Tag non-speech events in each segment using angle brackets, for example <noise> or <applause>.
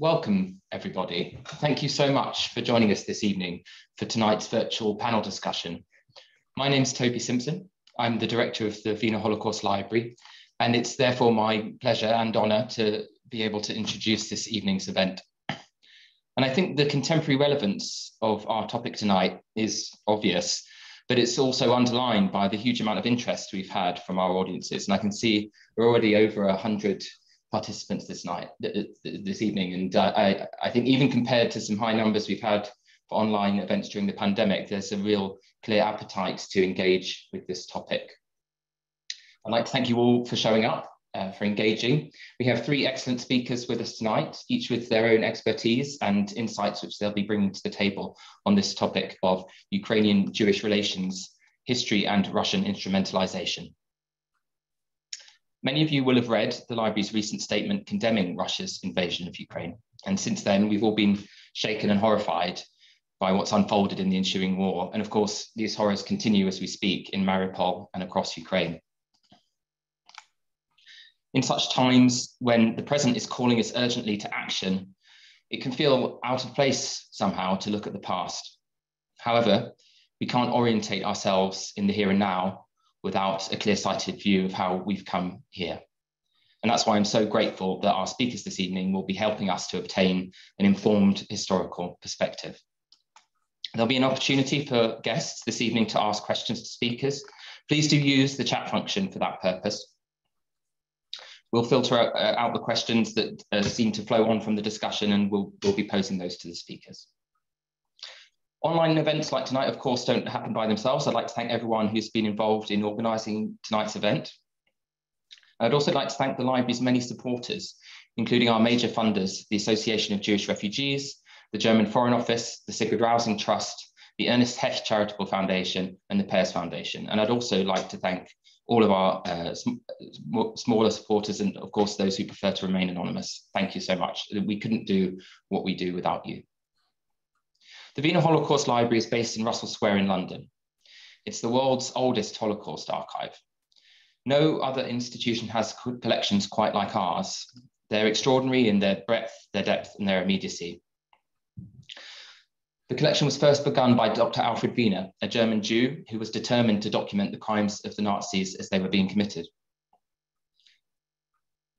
Welcome, everybody. Thank you so much for joining us this evening for tonight's virtual panel discussion. My name is Toby Simpson. I'm the director of the Wiener Holocaust Library, and it's therefore my pleasure and honour to be able to introduce this evening's event. And I think the contemporary relevance of our topic tonight is obvious, but it's also underlined by the huge amount of interest we've had from our audiences. And I can see we're already over 100 participants this night, this evening. And uh, I, I think even compared to some high numbers we've had for online events during the pandemic, there's a real clear appetite to engage with this topic. I'd like to thank you all for showing up, uh, for engaging. We have three excellent speakers with us tonight, each with their own expertise and insights which they'll be bringing to the table on this topic of Ukrainian Jewish relations, history and Russian instrumentalization. Many of you will have read the library's recent statement condemning Russia's invasion of Ukraine. And since then, we've all been shaken and horrified by what's unfolded in the ensuing war. And of course, these horrors continue as we speak in Mariupol and across Ukraine. In such times when the present is calling us urgently to action, it can feel out of place somehow to look at the past. However, we can't orientate ourselves in the here and now without a clear-sighted view of how we've come here. And that's why I'm so grateful that our speakers this evening will be helping us to obtain an informed historical perspective. There'll be an opportunity for guests this evening to ask questions to speakers. Please do use the chat function for that purpose. We'll filter out, uh, the questions that uh, seem to flow on from the discussion and we'll, we'll be posing those to the speakers. Online events like tonight, of course, don't happen by themselves. I'd like to thank everyone who's been involved in organising tonight's event. I'd also like to thank the library's many supporters, including our major funders, the Association of Jewish Refugees, the German Foreign Office, the Sigrid Rausing Trust, the Ernest Hecht Charitable Foundation, and the Pears Foundation. And I'd also like to thank all of our uh, sm smaller supporters and of course those who prefer to remain anonymous. Thank you so much. We couldn't do what we do without you. The Wiener Holocaust Library is based in Russell Square in London. It's the world's oldest Holocaust archive. No other institution has collections quite like ours. They're extraordinary in their breadth, their depth, and their immediacy. The collection was first begun by Dr. Alfred Wiener, a German Jew who was determined to document the crimes of the Nazis as they were being committed.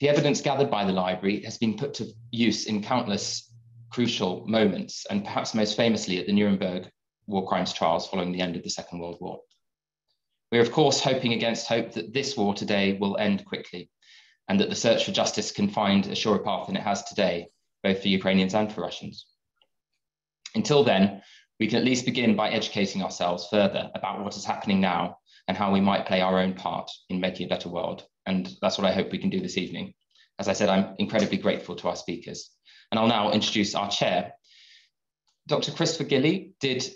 The evidence gathered by the library has been put to use in countless crucial moments, and perhaps most famously at the Nuremberg war crimes trials following the end of the Second World War. We're, of course, hoping against hope that this war today will end quickly and that the search for justice can find a surer path than it has today, both for Ukrainians and for Russians. Until then, we can at least begin by educating ourselves further about what is happening now and how we might play our own part in making a better world. And that's what I hope we can do this evening. As I said, I'm incredibly grateful to our speakers. And I'll now introduce our chair. Dr. Christopher Gilley did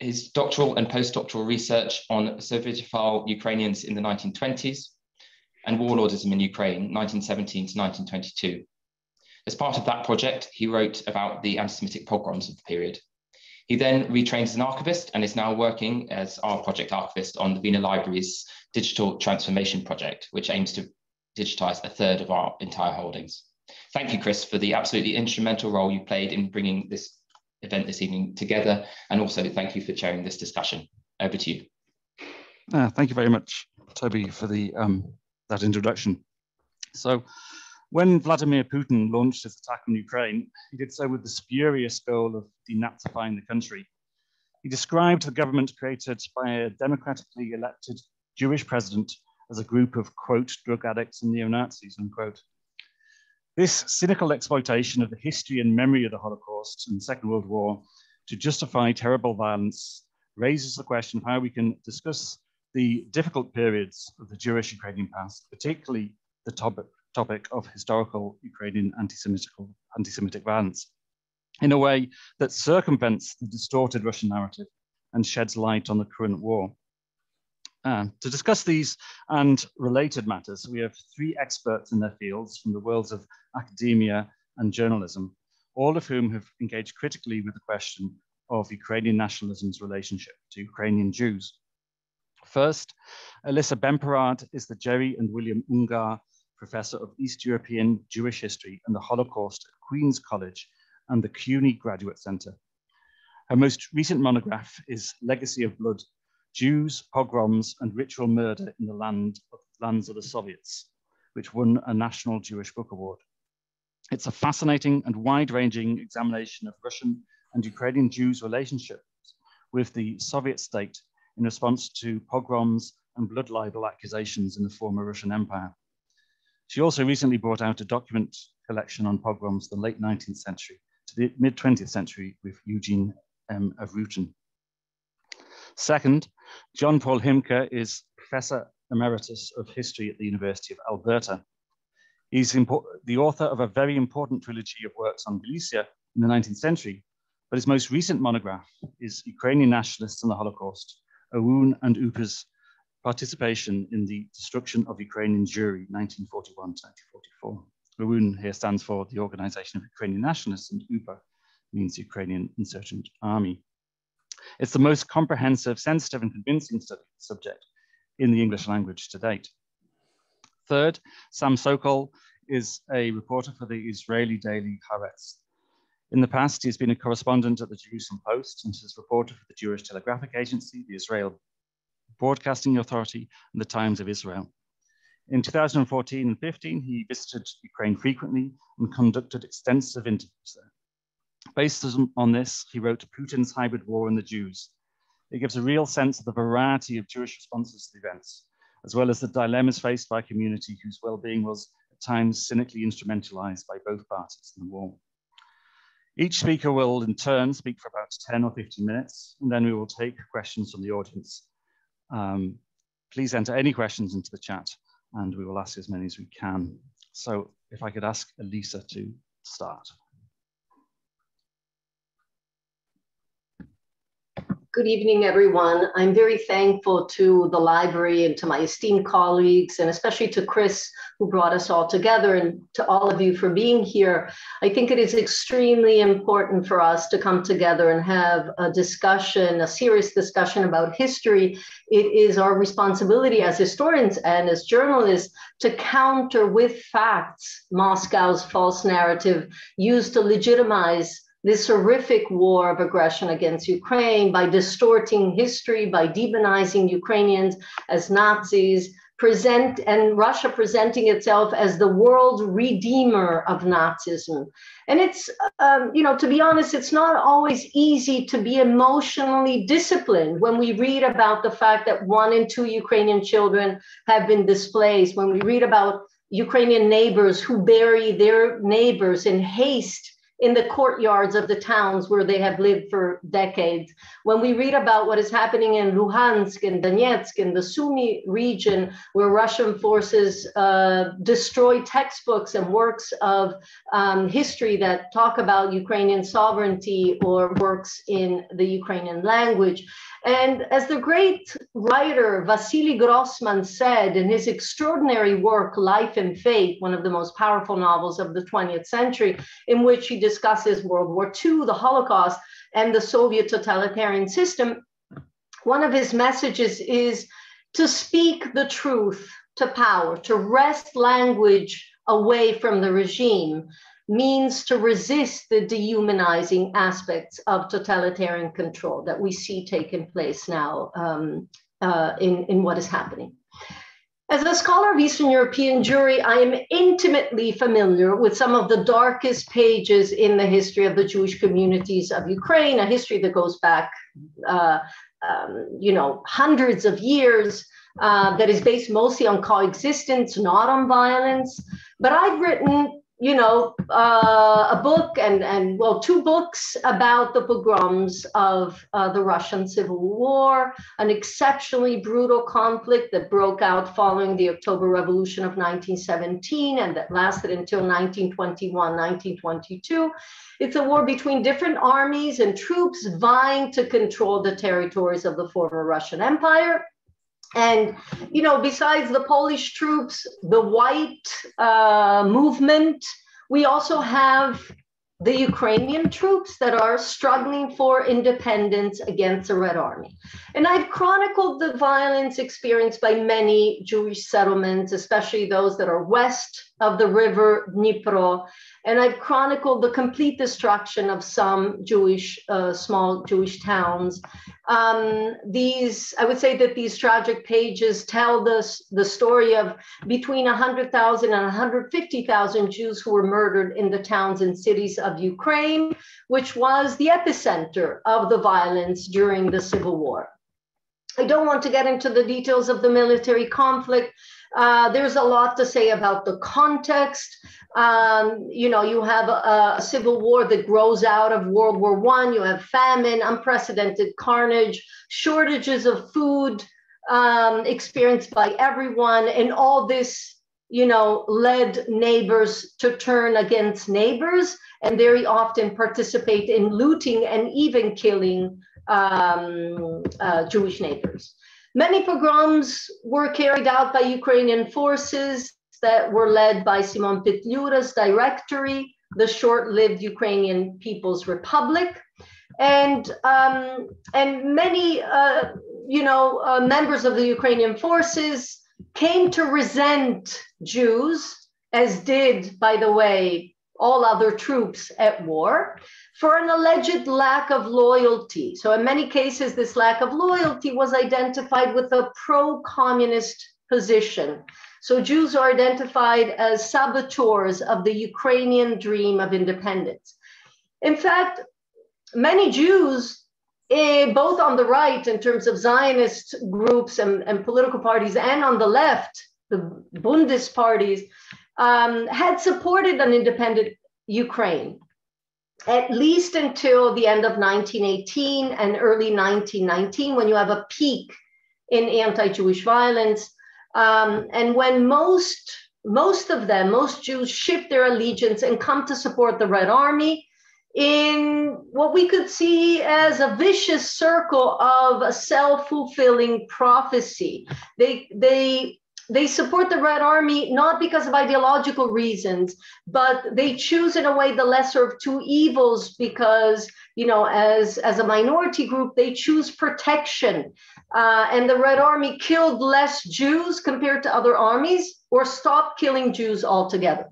his doctoral and postdoctoral research on Sovietophile Ukrainians in the 1920s and warlordism in Ukraine, 1917 to 1922. As part of that project, he wrote about the anti-Semitic pogroms of the period. He then retrained as an archivist and is now working as our project archivist on the Wiener Library's digital transformation project, which aims to digitize a third of our entire holdings. Thank you, Chris, for the absolutely instrumental role you played in bringing this event this evening together. And also thank you for chairing this discussion. Over to you. Uh, thank you very much, Toby, for the um, that introduction. So when Vladimir Putin launched his attack on Ukraine, he did so with the spurious goal of denazifying the country. He described the government created by a democratically elected Jewish president as a group of, quote, drug addicts and neo-Nazis, unquote. This cynical exploitation of the history and memory of the Holocaust and the Second World War to justify terrible violence raises the question of how we can discuss the difficult periods of the Jewish Ukrainian past, particularly the topic, topic of historical Ukrainian anti-Semitic, anti-Semitic violence, in a way that circumvents the distorted Russian narrative and sheds light on the current war. Uh, to discuss these and related matters, we have three experts in their fields from the worlds of academia and journalism, all of whom have engaged critically with the question of Ukrainian nationalism's relationship to Ukrainian Jews. First, Elissa Bemporad is the Jerry and William Ungar Professor of East European Jewish History and the Holocaust at Queen's College and the CUNY Graduate Center. Her most recent monograph is Legacy of Blood, Jews, Pogroms, and Ritual Murder in the Land Lands of the Soviets, which won a National Jewish Book Award. It's a fascinating and wide-ranging examination of Russian and Ukrainian Jews' relationships with the Soviet state in response to pogroms and blood libel accusations in the former Russian Empire. She also recently brought out a document collection on pogroms the late 19th century to the mid 20th century with Eugene M. Avrutin. Second, John Paul Himka is Professor Emeritus of History at the University of Alberta. He's the author of a very important trilogy of works on Galicia in the 19th century, but his most recent monograph is Ukrainian nationalists and the Holocaust, OUN and UPA's participation in the destruction of Ukrainian Jewry, 1941 to 1944. OUN here stands for the Organization of Ukrainian Nationalists and UPA means Ukrainian Insurgent Army. It's the most comprehensive, sensitive and convincing subject in the English language to date. Third, Sam Sokol is a reporter for the Israeli daily Haaretz, in the past, he's been a correspondent at the Jerusalem Post and has reported for the Jewish Telegraphic Agency, the Israel Broadcasting Authority, and the Times of Israel. In 2014 and 15, he visited Ukraine frequently and conducted extensive interviews there. Based on this, he wrote Putin's Hybrid War and the Jews. It gives a real sense of the variety of Jewish responses to the events, as well as the dilemmas faced by a community whose well-being was at times cynically instrumentalized by both parties in the war. Each speaker will in turn speak for about 10 or 15 minutes, and then we will take questions from the audience. Um, please enter any questions into the chat, and we will ask as many as we can. So if I could ask Elissa to start. Good evening, everyone. I'm very thankful to the library and to my esteemed colleagues, and especially to Chris, who brought us all together, and to all of you for being here. I think it is extremely important for us to come together and have a discussion, a serious discussion about history. It is our responsibility as historians and as journalists to counter with facts Moscow's false narrative used to legitimize this horrific war of aggression against Ukraine by distorting history, by demonizing Ukrainians as Nazis, present and Russia presenting itself as the world redeemer of Nazism. And it's, um, you know, to be honest, it's not always easy to be emotionally disciplined when we read about the fact that one in two Ukrainian children have been displaced, when we read about Ukrainian neighbors who bury their neighbors in haste in the courtyards of the towns where they have lived for decades. When we read about what is happening in Luhansk and Donetsk in the Sumy region, where Russian forces uh, destroy textbooks and works of um, history that talk about Ukrainian sovereignty or works in the Ukrainian language. And as the great writer Vasily Grossman said in his extraordinary work, Life and Fate, one of the most powerful novels of the 20th century, in which he discusses World War II, the Holocaust, and the Soviet totalitarian system, one of his messages is to speak the truth to power, to wrest language away from the regime, means to resist the dehumanizing aspects of totalitarian control that we see taking place now um, uh, in, in what is happening. As a scholar of Eastern European Jewry, I am intimately familiar with some of the darkest pages in the history of the Jewish communities of Ukraine, a history that goes back, uh, um, you know, hundreds of years, uh, that is based mostly on coexistence, not on violence. But I've written you know, uh, a book and, and, well, two books about the pogroms of uh, the Russian Civil War, an exceptionally brutal conflict that broke out following the October Revolution of 1917 and that lasted until 1921, 1922. It's a war between different armies and troops vying to control the territories of the former Russian Empire. And, you know, besides the Polish troops, the white uh, movement, we also have the Ukrainian troops that are struggling for independence against the Red Army. And I've chronicled the violence experienced by many Jewish settlements, especially those that are west of the river Dnipro, and I've chronicled the complete destruction of some Jewish, uh, small Jewish towns. Um, these, I would say that these tragic pages tell us the story of between 100,000 and 150,000 Jews who were murdered in the towns and cities of Ukraine, which was the epicenter of the violence during the Civil War. I don't want to get into the details of the military conflict. Uh, there's a lot to say about the context. Um, you know, you have a, a, civil war that grows out of World War One. You have famine, unprecedented carnage, shortages of food um, experienced by everyone, and all this, you know, led neighbors to turn against neighbors, and very often participate in looting and even killing um, uh, Jewish neighbors. Many pogroms were carried out by Ukrainian forces that were led by Simon Petliura's directory, the short-lived Ukrainian People's Republic. And, um, and many, uh, you know, uh, members of the Ukrainian forces came to resent Jews, as did, by the way, all other troops at war for an alleged lack of loyalty. So, in many cases, this lack of loyalty was identified with a pro communist position. So, Jews are identified as saboteurs of the Ukrainian dream of independence. In fact, many Jews, eh, both on the right in terms of Zionist groups and, and political parties, and on the left, the Bundist parties, um, had supported an independent Ukraine at least until the end of 1918 and early 1919, when you have a peak in anti-Jewish violence, um, and when most most of them, most Jews, shift their allegiance and come to support the Red Army in what we could see as a vicious circle of a self-fulfilling prophecy. They they they support the Red Army not because of ideological reasons, but they choose in a way the lesser of two evils because, you know, as, as a minority group, they choose protection. Uh, and the Red Army killed less Jews compared to other armies or stopped killing Jews altogether.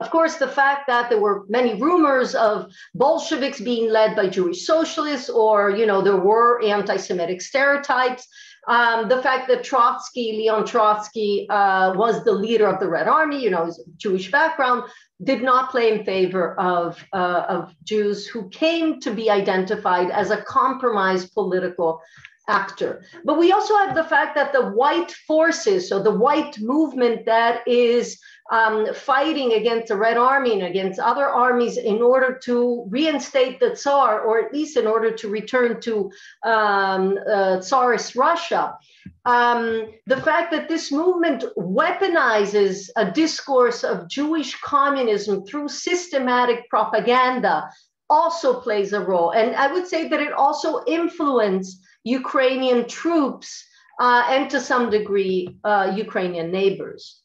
Of course, the fact that there were many rumors of Bolsheviks being led by Jewish socialists, or you know, there were anti-Semitic stereotypes, um, the fact that Trotsky, Leon Trotsky, uh, was the leader of the Red Army, you know, his Jewish background, did not play in favor of, uh, of Jews who came to be identified as a compromised political actor. But we also have the fact that the white forces, so the white movement that is um, fighting against the Red Army and against other armies in order to reinstate the Tsar, or at least in order to return to um, uh, Tsarist Russia. Um, the fact that this movement weaponizes a discourse of Jewish communism through systematic propaganda also plays a role. And I would say that it also influenced Ukrainian troops uh, and to some degree, uh, Ukrainian neighbors.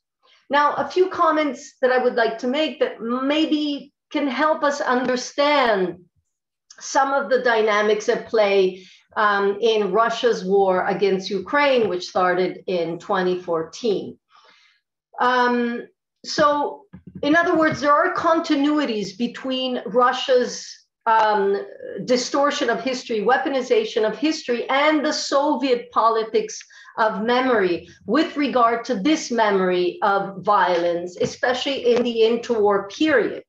Now, a few comments that I would like to make that maybe can help us understand some of the dynamics at play um, in Russia's war against Ukraine, which started in 2014. Um, so, in other words, there are continuities between Russia's um, distortion of history, weaponization of history, and the Soviet politics of memory with regard to this memory of violence, especially in the interwar period,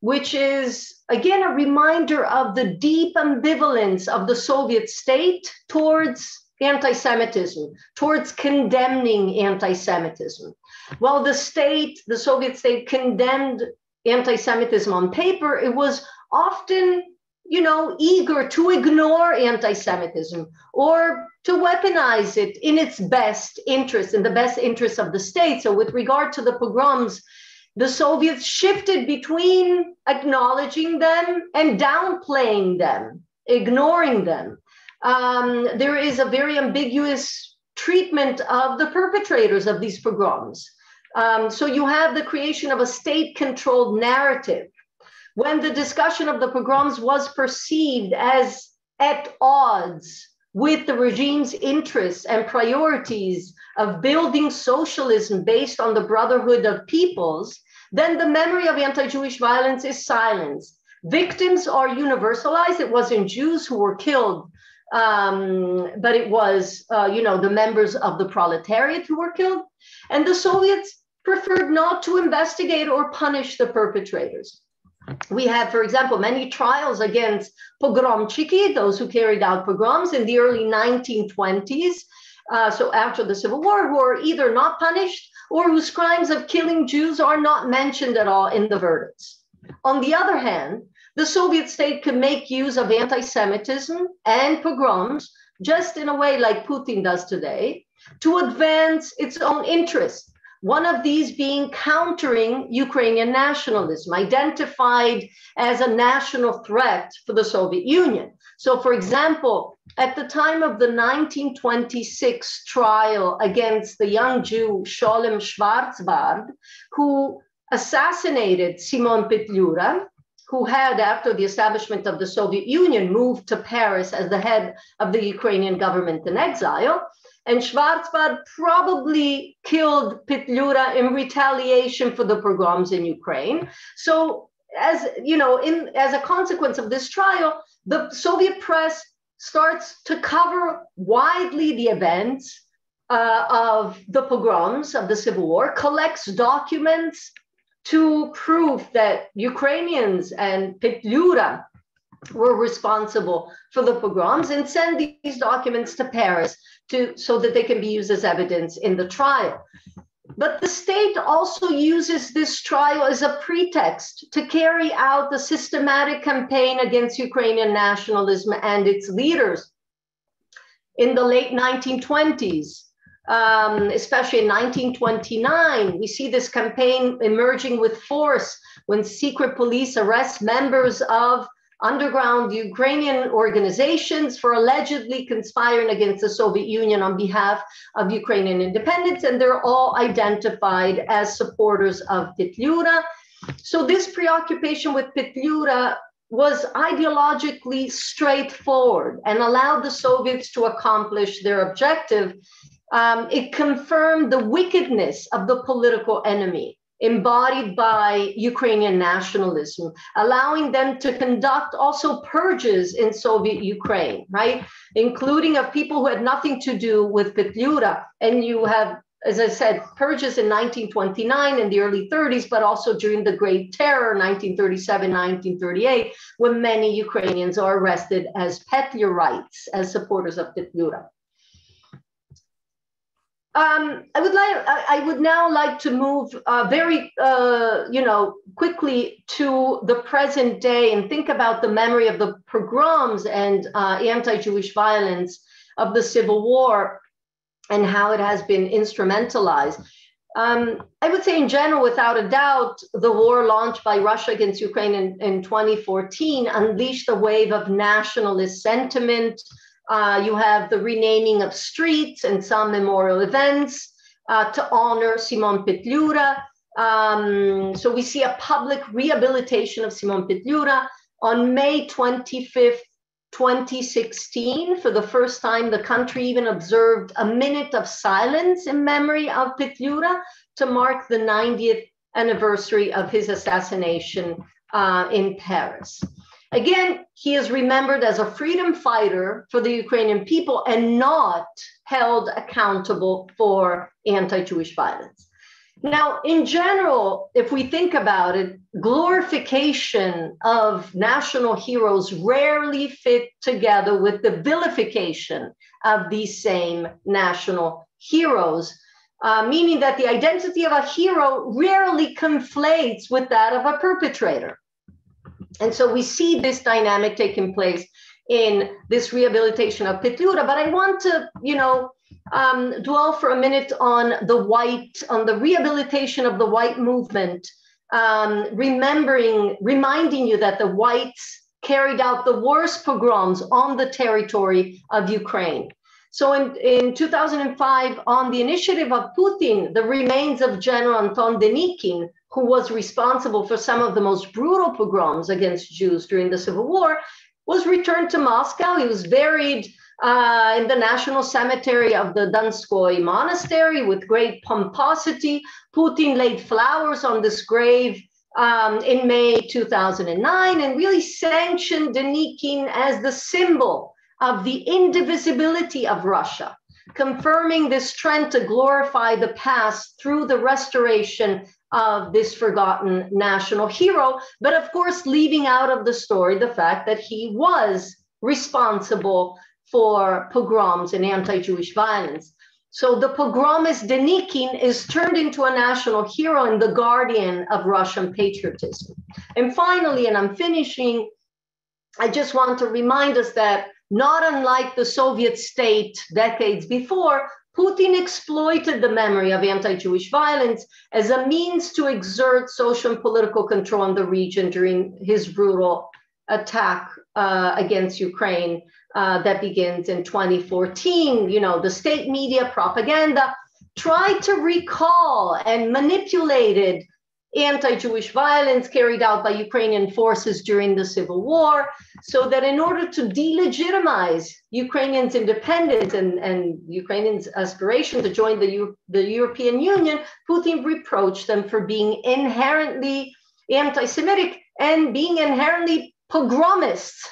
which is again a reminder of the deep ambivalence of the Soviet state towards anti Semitism, towards condemning anti Semitism. While the state, the Soviet state, condemned anti Semitism on paper, it was often you know, eager to ignore anti Semitism or to weaponize it in its best interest, in the best interest of the state. So, with regard to the pogroms, the Soviets shifted between acknowledging them and downplaying them, ignoring them. Um, there is a very ambiguous treatment of the perpetrators of these pogroms. Um, so, you have the creation of a state controlled narrative when the discussion of the pogroms was perceived as at odds with the regime's interests and priorities of building socialism based on the brotherhood of peoples, then the memory of anti-Jewish violence is silenced. Victims are universalized. It wasn't Jews who were killed, um, but it was, uh, you know, the members of the proletariat who were killed. And the Soviets preferred not to investigate or punish the perpetrators. We have, for example, many trials against pogromchiki, those who carried out pogroms in the early 1920s, uh, so after the Civil War, who are either not punished or whose crimes of killing Jews are not mentioned at all in the verdicts. On the other hand, the Soviet state could make use of anti Semitism and pogroms, just in a way like Putin does today, to advance its own interests one of these being countering Ukrainian nationalism, identified as a national threat for the Soviet Union. So, for example, at the time of the 1926 trial against the young Jew Sholem Schwarzbard, who assassinated Simon Petliura, who had, after the establishment of the Soviet Union, moved to Paris as the head of the Ukrainian government in exile, and Schwarzbard probably killed Petliura in retaliation for the pogroms in Ukraine. So, as you know, in as a consequence of this trial, the Soviet press starts to cover widely the events uh, of the pogroms of the Civil War, collects documents to prove that Ukrainians and Petliura were responsible for the pogroms and send these documents to Paris to, so that they can be used as evidence in the trial. But the state also uses this trial as a pretext to carry out the systematic campaign against Ukrainian nationalism and its leaders. In the late 1920s, um, especially in 1929, we see this campaign emerging with force when secret police arrest members of underground Ukrainian organizations for allegedly conspiring against the Soviet Union on behalf of Ukrainian independence, and they're all identified as supporters of Petliura. So this preoccupation with Petliura was ideologically straightforward and allowed the Soviets to accomplish their objective. Um, it confirmed the wickedness of the political enemy embodied by Ukrainian nationalism, allowing them to conduct also purges in Soviet Ukraine, right? Including of people who had nothing to do with Petliura. And you have, as I said, purges in 1929 in the early 30s, but also during the Great Terror, 1937, 1938, when many Ukrainians are arrested as Petliurites, as supporters of Petliura. Um, I would like. I would now like to move uh, very, uh, you know, quickly to the present day and think about the memory of the pogroms and uh, anti-Jewish violence of the Civil War and how it has been instrumentalized. Um, I would say, in general, without a doubt, the war launched by Russia against Ukraine in, in 2014 unleashed a wave of nationalist sentiment uh, you have the renaming of streets and some memorial events uh, to honor Simon Petliura. Um, so we see a public rehabilitation of Simon Petliura on May 25th, 2016. For the first time, the country even observed a minute of silence in memory of Petliura to mark the 90th anniversary of his assassination uh, in Paris. Again, he is remembered as a freedom fighter for the Ukrainian people and not held accountable for anti Jewish violence. Now, in general, if we think about it, glorification of national heroes rarely fit together with the vilification of these same national heroes, uh, meaning that the identity of a hero rarely conflates with that of a perpetrator. And so we see this dynamic taking place in this rehabilitation of Petliura. But I want to, you know, um, dwell for a minute on the white, on the rehabilitation of the white movement, um, remembering, reminding you that the whites carried out the worst pogroms on the territory of Ukraine. So in, in 2005, on the initiative of Putin, the remains of General Anton Denikin who was responsible for some of the most brutal pogroms against Jews during the Civil War, was returned to Moscow. He was buried uh, in the National Cemetery of the Donskoy Monastery with great pomposity. Putin laid flowers on this grave um, in May 2009 and really sanctioned Denikin as the symbol of the indivisibility of Russia, confirming this trend to glorify the past through the restoration of this forgotten national hero, but of course, leaving out of the story the fact that he was responsible for pogroms and anti Jewish violence. So the pogromist Denikin is turned into a national hero and the guardian of Russian patriotism. And finally, and I'm finishing, I just want to remind us that not unlike the Soviet state decades before, Putin exploited the memory of anti Jewish violence as a means to exert social and political control in the region during his brutal attack uh, against Ukraine uh, that begins in 2014. You know, the state media propaganda tried to recall and manipulated anti-Jewish violence carried out by Ukrainian forces during the civil war, so that in order to delegitimize Ukrainians' independence and, and Ukrainians' aspiration to join the, the European Union, Putin reproached them for being inherently anti-Semitic and being inherently pogromists.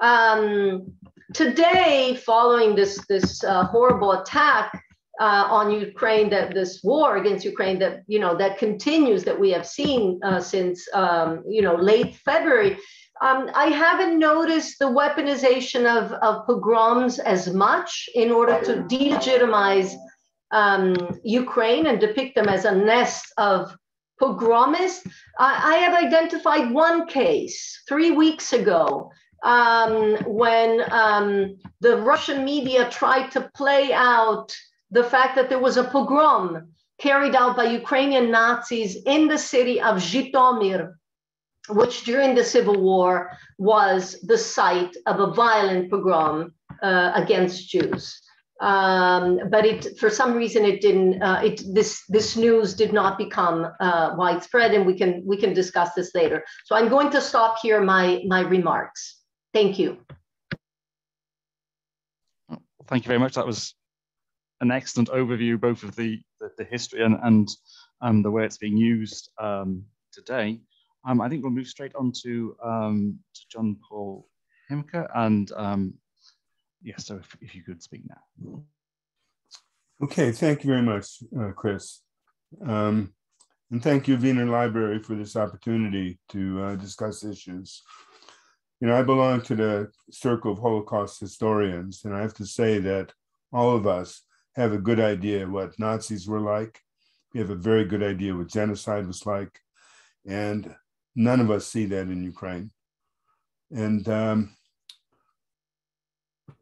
Um, today, following this, this uh, horrible attack, uh, on Ukraine, that this war against Ukraine that you know that continues that we have seen uh, since um, you know late February. Um, I haven't noticed the weaponization of, of pogroms as much in order to delegitimize um, Ukraine and depict them as a nest of pogromists. I, I have identified one case three weeks ago um, when um, the Russian media tried to play out the fact that there was a pogrom carried out by Ukrainian Nazis in the city of Zhytomyr, which during the civil war was the site of a violent pogrom uh, against Jews. Um, but it, for some reason, it didn't. Uh, it this this news did not become uh, widespread, and we can we can discuss this later. So I'm going to stop here my my remarks. Thank you. Thank you very much. That was an excellent overview both of the, the, the history and, and um, the way it's being used um, today. Um, I think we'll move straight on to, um, to John Paul Himka. And um, yes, so if, if, you could speak now. Okay, thank you very much, uh, Chris. And thank you, Wiener Library, for this opportunity to uh, discuss issues. You know, I belong to the circle of Holocaust historians, and I have to say that all of us have a good idea what Nazis were like. We have a very good idea what genocide was like. And none of us see that in Ukraine. And um,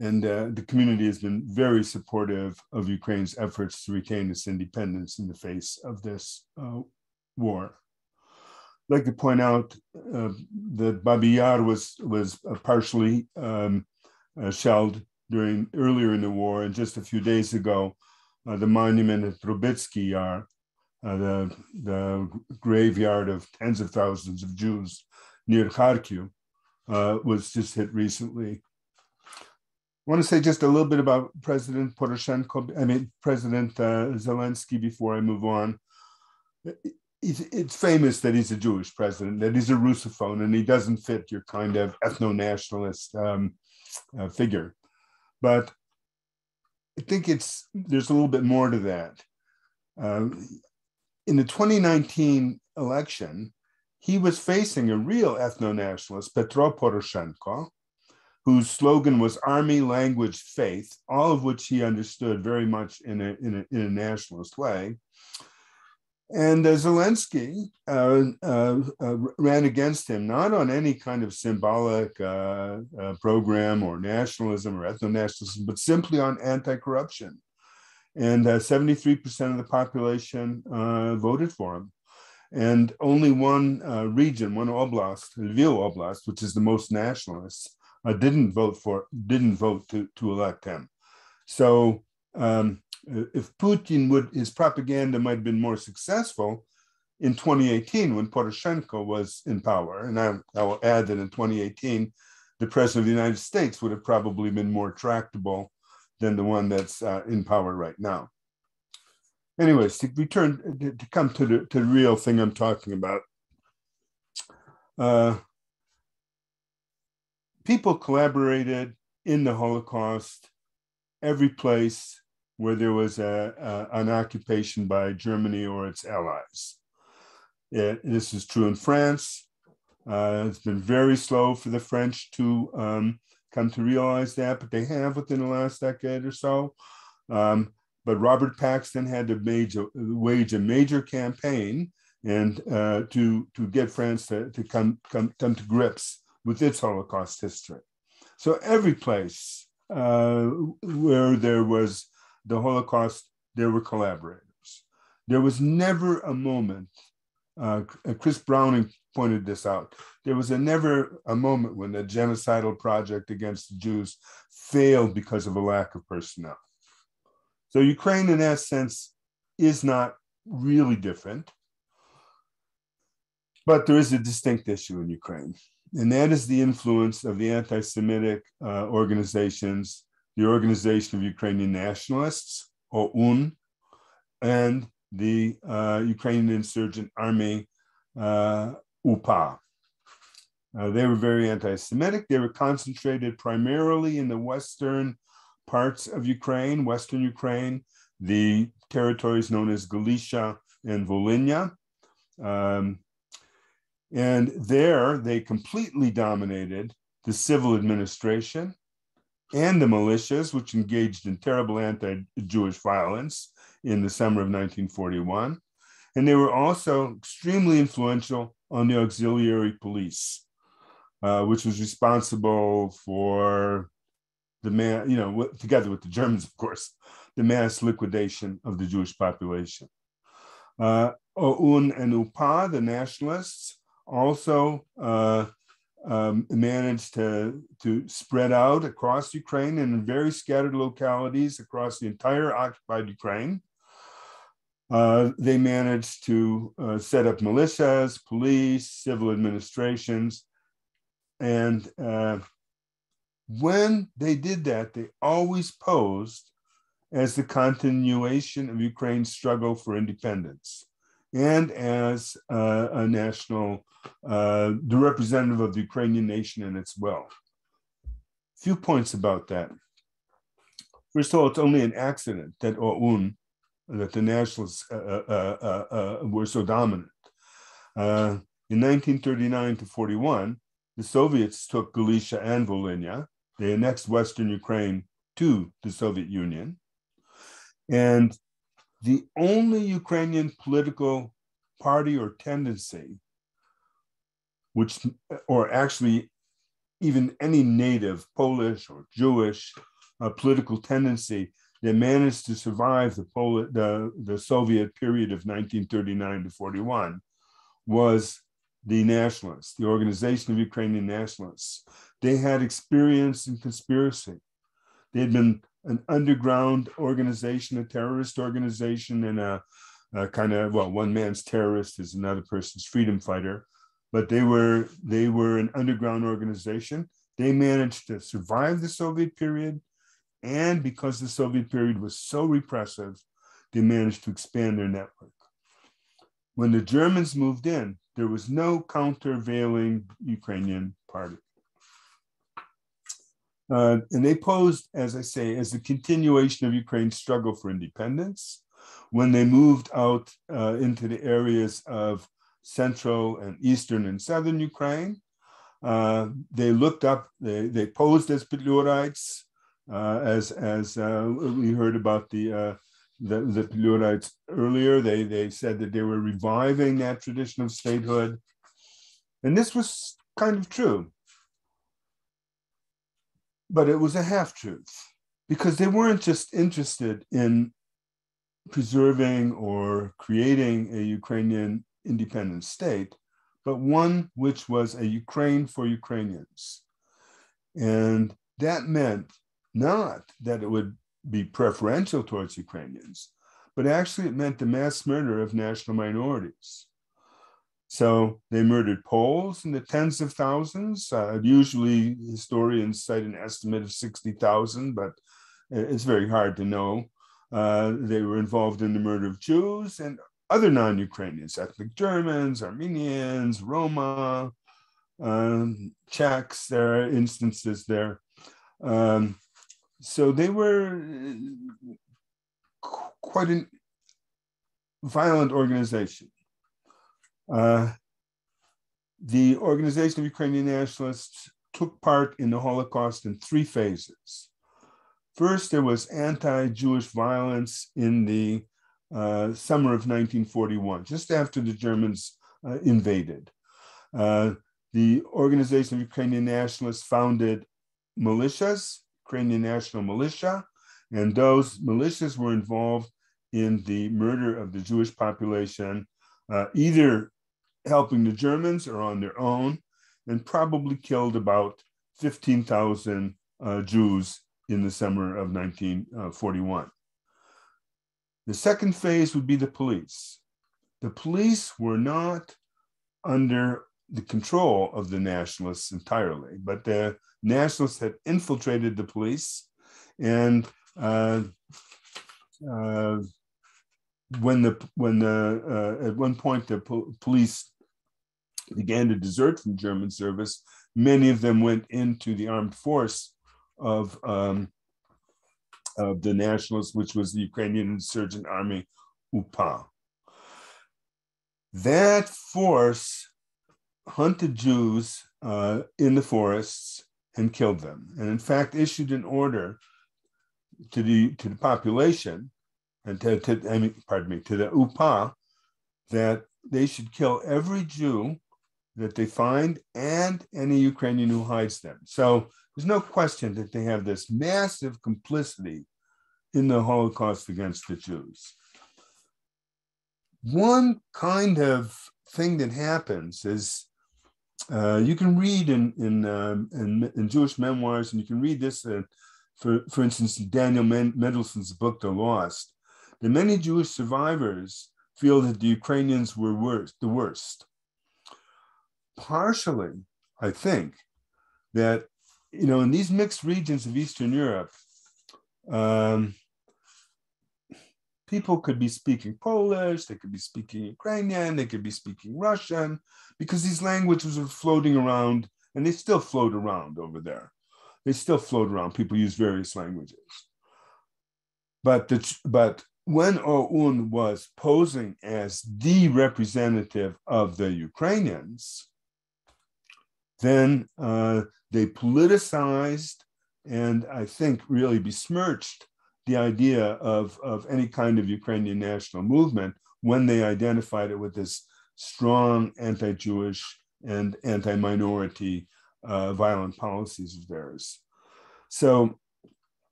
and uh, the community has been very supportive of Ukraine's efforts to retain its independence in the face of this uh, war. I'd like to point out uh, that Babi Yar was was uh, partially um, uh, shelled during earlier in the war, and just a few days ago, uh, the monument at Drobitsky Yar, uh, the, the graveyard of tens of thousands of Jews near Kharkiv, uh, was just hit recently. I want to say just a little bit about President Poroshenko, I mean, President uh, Zelensky before I move on. It's, it's famous that he's a Jewish president, that he's a Russophone, and he doesn't fit your kind of ethno nationalist um, uh, figure. But I think it's there's a little bit more to that. Uh, in the 2019 election, he was facing a real ethno nationalist, Petro Poroshenko, whose slogan was Army, Language, Faith, all of which he understood very much in a, in a, in a nationalist way. And uh, Zelensky uh, uh, uh, ran against him, not on any kind of symbolic uh, uh, program or nationalism or ethno nationalism, but simply on anti corruption. And 73% of the population voted for him. And only one region, one oblast, Lviv Oblast, which is the most nationalist, didn't vote for, didn't vote to, to elect him. So um, if Putin would, his propaganda might have been more successful in 2018 when Poroshenko was in power. And I, I will add that in 2018, the president of the United States would have probably been more tractable than the one that's uh, in power right now. Anyways, to return to, to come to the, to the real thing I'm talking about, uh, people collaborated in the Holocaust every place where there was a, a, an occupation by Germany or its allies. It, this is true in France. Uh, it's been very slow for the French to um, come to realize that, but they have within the last decade or so. Um, but Robert Paxton had to major, wage a major campaign and uh, to, to get France to, to come, come, come to grips with its Holocaust history. So every place uh, where there was the Holocaust, there were collaborators. There was never a moment, uh, Chris Browning pointed this out, there was a never a moment when the genocidal project against the Jews failed because of a lack of personnel. So Ukraine in that sense is not really different. But there is a distinct issue in Ukraine, and that is the influence of the anti Semitic uh, organizations, the Organization of Ukrainian Nationalists, OUN, and the uh, Ukrainian Insurgent Army, uh, UPA. Uh, they were very anti Semitic. They were concentrated primarily in the western parts of Ukraine, western Ukraine, the territories known as Galicia and Volhynia. Um, and there they completely dominated the civil administration and the militias, which engaged in terrible anti Jewish violence in the summer of 1941. And they were also extremely influential on the auxiliary police, uh, which was responsible for the man, you know, together with the Germans, of course, the mass liquidation of the Jewish population. Uh, OUN and UPA, the nationalists, also uh, um, managed to, to spread out across Ukraine and in very scattered localities across the entire occupied Ukraine. Uh, they managed to uh, set up militias, police, civil administrations. And uh, when they did that, they always posed as the continuation of Ukraine's struggle for independence and as uh, a national, uh, the representative of the Ukrainian nation and its wealth. A Few points about that. First of all, it's only an accident that OUN, that the nationalists uh, uh, uh, uh were so dominant. in 1939 to 41, the Soviets took Galicia and Volhynia. They annexed Western Ukraine to the Soviet Union. And the only Ukrainian political party or tendency, which, or actually even any native Polish or Jewish uh, political tendency that managed to survive the, the, the Soviet period of 1939 to 41 was the nationalists, the Organization of Ukrainian Nationalists. They had experience in conspiracy. They had been an underground organization, a terrorist organization, and a, a kind of well, one man's terrorist is another person's freedom fighter. But they were they were an underground organization. They managed to survive the Soviet period, and because the Soviet period was so repressive, they managed to expand their network. When the Germans moved in, there was no countervailing Ukrainian party. Uh, and they posed, as I say, as a continuation of Ukraine's struggle for independence. When they moved out uh, into the areas of central and eastern and southern Ukraine, uh, they looked up, they, they posed as Petliurites, uh, as, as uh, we heard about the, uh, the, the Petliurites earlier. They, they said that they were reviving that tradition of statehood. And this was kind of true but it was a half truth because they weren't just interested in preserving or creating a Ukrainian independent state, but one which was a Ukraine for Ukrainians. And that meant not that it would be preferential towards Ukrainians, but actually it meant the mass murder of national minorities. So they murdered Poles in the tens of thousands. Uh, usually historians cite an estimate of 60,000, but it's very hard to know. Uh, they were involved in the murder of Jews and other non-Ukrainians, ethnic Germans, Armenians, Roma, um, Czechs. There are instances there. Um, so they were quite a violent organization. Uh, the Organization of Ukrainian Nationalists took part in the Holocaust in three phases. First, there was anti Jewish violence in the uh, summer of 1941, just after the Germans uh, invaded. Uh, the Organization of Ukrainian Nationalists founded militias, Ukrainian National Militia, and those militias were involved in the murder of the Jewish population, uh, either helping the Germans or on their own, and probably killed about 15,000 uh, Jews in the summer of 1941. The second phase would be the police. The police were not under the control of the nationalists entirely, but the nationalists had infiltrated the police. And uh, uh, when the when the uh, at one point the po police began to desert from German service, many of them went into the armed force of um, of the nationalists, which was the Ukrainian Insurgent Army, UPA. That force hunted Jews uh, in the forests and killed them, and in fact issued an order to the to the population and to, to I mean, pardon me, to the UPA that they should kill every Jew that they find and any Ukrainian who hides them. So there's no question that they have this massive complicity in the Holocaust against the Jews. One kind of thing that happens is uh, you can read in, in, um, in, in, Jewish memoirs, and you can read this, uh, for, for instance, Daniel Mendelsohn's book, The Lost, that many Jewish survivors feel that the Ukrainians were worse, the worst. Partially, I think that, you know, in these mixed regions of Eastern Europe, um, people could be speaking Polish, they could be speaking Ukrainian, they could be speaking Russian, because these languages are floating around and they still float around over there. They still float around. People use various languages. But, the, but when OUN was posing as the representative of the Ukrainians, then uh, they politicized and I think really besmirched the idea of, of any kind of Ukrainian national movement when they identified it with this strong anti Jewish and anti minority uh, violent policies of theirs. So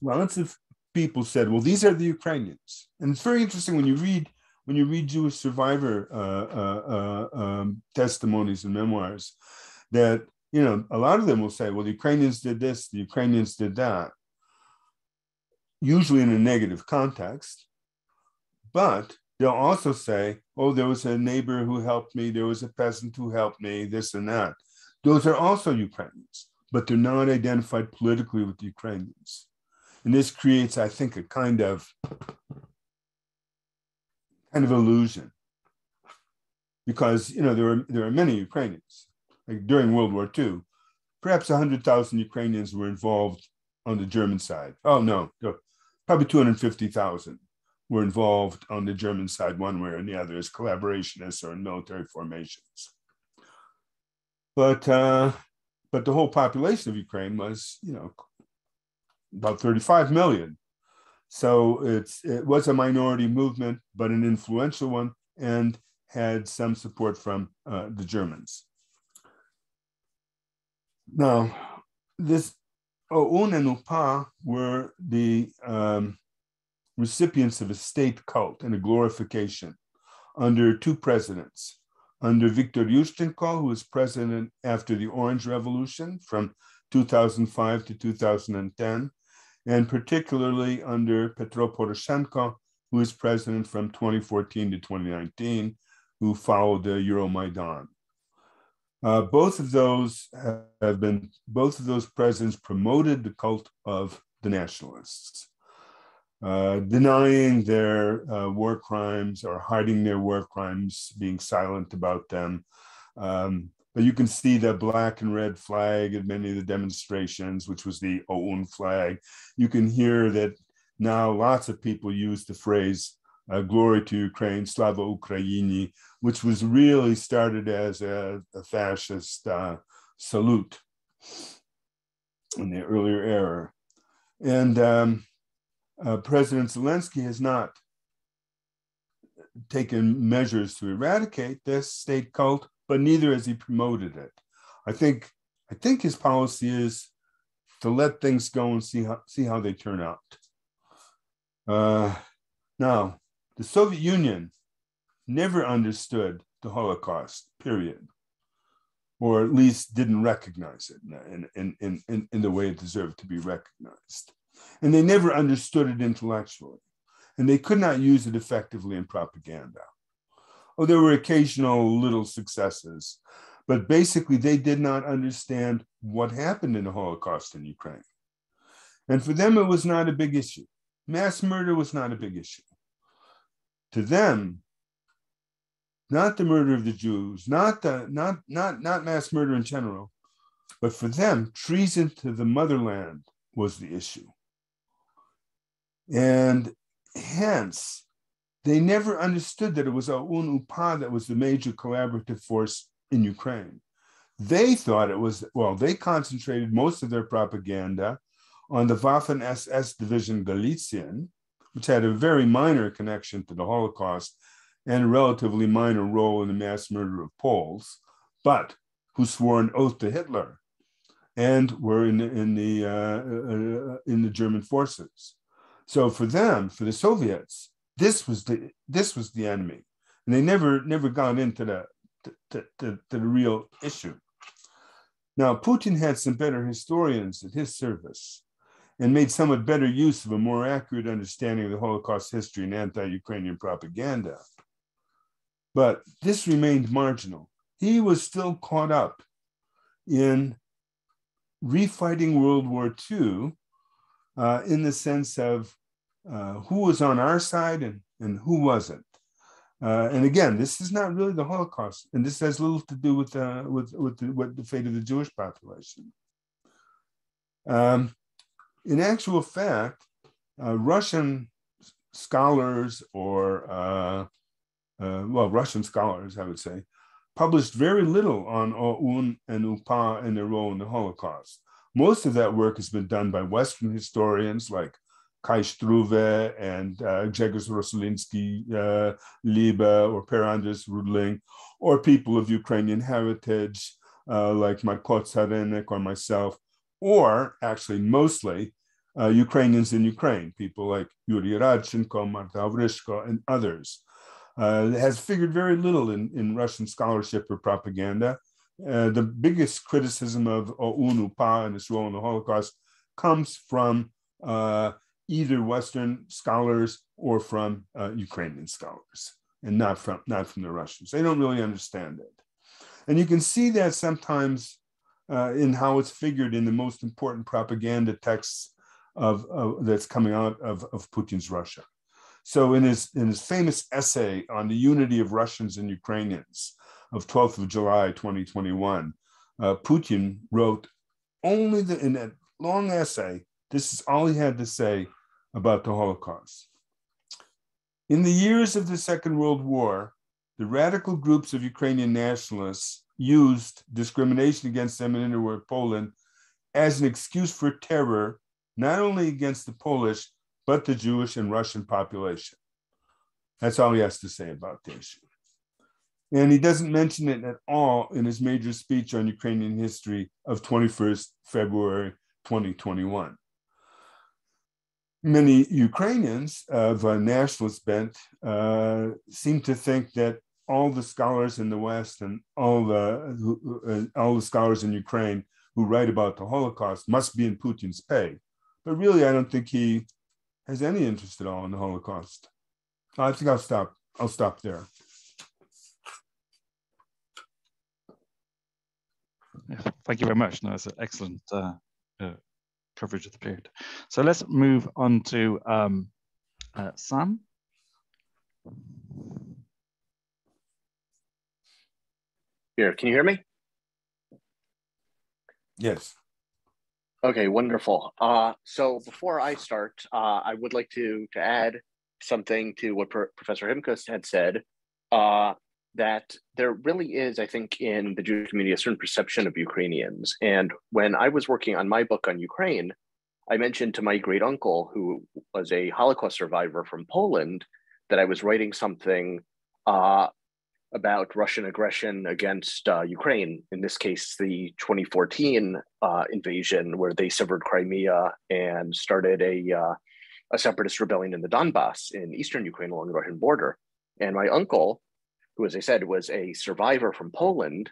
lots of people said, well, these are the Ukrainians. And it's very interesting when you read when you read Jewish survivor uh, uh, uh um, testimonies and memoirs that you know, a lot of them will say, well, the Ukrainians did this, the Ukrainians did that, usually in a negative context. But they'll also say, oh, there was a neighbor who helped me, there was a peasant who helped me, this and that. Those are also Ukrainians, but they're not identified politically with the Ukrainians. And this creates, I think, a kind of kind of illusion. Because you know there are there are many Ukrainians like during World War II, perhaps 100,000 Ukrainians were involved on the German side. Oh, no, probably 250,000 were involved on the German side, one way or the other, as collaborationists or in military formations. But, uh, but the whole population of Ukraine was, you know, about 35 million. So it's, it was a minority movement, but an influential one, and had some support from uh, the Germans. Now, this OUN and UPA were the um, recipients of a state cult and a glorification under two presidents. Under Viktor Yushchenko, who was president after the Orange Revolution from 2005 to 2010, and particularly under Petro Poroshenko, who was president from 2014 to 2019, who followed the Euromaidan. Uh, both of those have been, both of those presidents promoted the cult of the nationalists, uh, denying their uh, war crimes or hiding their war crimes, being silent about them. Um, but you can see the black and red flag at many of the demonstrations, which was the OUN flag. You can hear that now lots of people use the phrase uh, glory to Ukraine, Slava Ukraini, which was really started as a, a fascist uh, salute in the earlier era. And um, uh, President Zelensky has not taken measures to eradicate this state cult, but neither has he promoted it. I think I think his policy is to let things go and see how see how they turn out. Uh, now, the Soviet Union never understood the Holocaust, period, or at least didn't recognize it in, in, in, in, the way it deserved to be recognized. And they never understood it intellectually, and they could not use it effectively in propaganda. Oh, there were occasional little successes, but basically they did not understand what happened in the Holocaust in Ukraine. And for them, it was not a big issue. Mass murder was not a big issue to them, not the murder of the Jews, not the not not not mass murder in general, but for them, treason to the motherland was the issue. And hence, they never understood that it was OUN UPA that was the major collaborative force in Ukraine. They thought it was, well, they concentrated most of their propaganda on the Waffen SS division Galician, which had a very minor connection to the Holocaust and a relatively minor role in the mass murder of Poles, but who swore an oath to Hitler and were in, in, the, uh, uh, in the German forces. So for them, for the Soviets, this was the, this was the enemy. And they never, never got into the, to the real issue. Now, Putin had some better historians at his service and made somewhat better use of a more accurate understanding of the Holocaust history and anti Ukrainian propaganda. But this remained marginal. He was still caught up in refighting World War II uh, in the sense of uh, who was on our side and, and who wasn't. Uh, and again, this is not really the Holocaust, and this has little to do with, uh, with, with, the, the fate of the Jewish population. Um, in actual fact, uh, Russian scholars or, uh, uh, well, Russian scholars, I would say, published very little on OUN and UPA and their role in the Holocaust. Most of that work has been done by Western historians like Kai Struve and uh, Grzegorz uh, Liebe, or Per Anders Rudling, or people of Ukrainian heritage uh, like Marco Carynnyk or myself, or actually mostly uh, Ukrainians in Ukraine, people like Yuri Radchenko, Marta Havryshko, and others. Uh, has figured very little in, in Russian scholarship or propaganda. Uh, the biggest criticism of OUN UPA and its role in the Holocaust comes from uh, either Western scholars or from uh, Ukrainian scholars, and not from not from the Russians. They don't really understand it, and you can see that sometimes uh, in how it's figured in the most important propaganda texts of, of that's coming out of, of Putin's Russia. So in his in his famous essay on the unity of Russians and Ukrainians of 12th of July 2021, uh, Putin wrote only the, in that long essay. This is all he had to say about the Holocaust. In the years of the Second World War, the radical groups of Ukrainian nationalists used discrimination against them in interwar Poland as an excuse for terror not only against the Polish, but the Jewish and Russian population. That's all he has to say about the issue. And he doesn't mention it at all in his major speech on Ukrainian history of 21st February 2021. Many Ukrainians of a nationalist bent uh, seem to think that all the scholars in the West and all the uh, all the scholars in Ukraine who write about the Holocaust must be in Putin's pay. But really, I don't think he has any interest at all in the Holocaust. I think I'll stop. I'll stop there. Yeah, thank you very much. No, that's an excellent uh, uh, coverage of the period. So let's move on to um, uh, Sam. Here, can you hear me? Yes. Okay, wonderful. Uh, so before I start, uh, I would like to to add something to what Pro Professor Himkus had said. Uh, that there really is, I think, in the Jewish community a certain perception of Ukrainians. And when I was working on my book on Ukraine, I mentioned to my great uncle, who was a Holocaust survivor from Poland, that I was writing something uh, about Russian aggression against uh, Ukraine. In this case, the 2014 uh, invasion, where they severed Crimea and started a uh, a separatist rebellion in the Donbass in eastern Ukraine along the Russian border. And my uncle, who, as I said, was a survivor from Poland,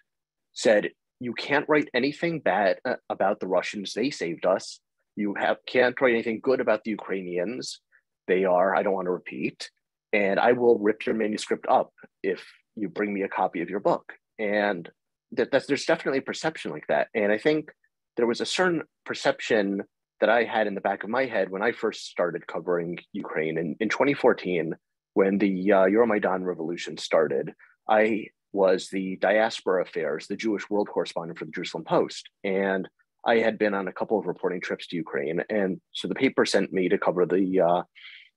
said, "You can't write anything bad uh, about the Russians. They saved us. You have can't write anything good about the Ukrainians. They are. I don't want to repeat." And I will rip your manuscript up if you bring me a copy of your book. And that, that's there's definitely a perception like that. And I think there was a certain perception that I had in the back of my head when I first started covering Ukraine in, in 2014, when the uh, Euromaidan revolution started. I was the diaspora affairs, the Jewish world correspondent for the Jerusalem Post. And I had been on a couple of reporting trips to Ukraine. And so the paper sent me to cover the, uh,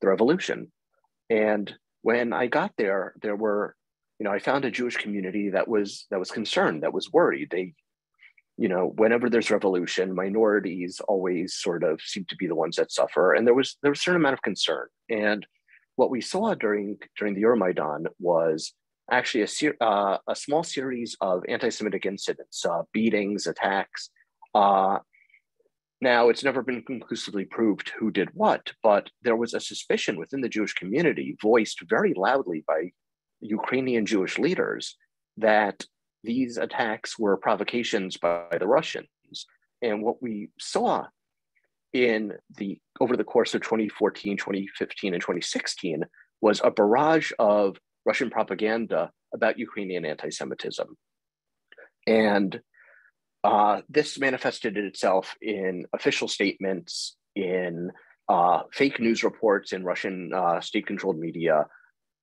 the revolution. And when I got there, there were you know, I found a Jewish community that was that was concerned, that was worried. They, you know, whenever there's revolution, minorities always sort of seem to be the ones that suffer, and there was there was a certain amount of concern. And what we saw during during the Euromaidan was actually a ser- uh, a small series of anti-Semitic incidents, uh, beatings, attacks. Uh, now, it's never been conclusively proved who did what, but there was a suspicion within the Jewish community, voiced very loudly by Ukrainian Jewish leaders that these attacks were provocations by the Russians. And what we saw in the over the course of 2014, 2015, and 2016 was a barrage of Russian propaganda about Ukrainian anti-Semitism. And uh, this manifested itself in official statements, in uh, fake news reports in Russian uh, state-controlled media,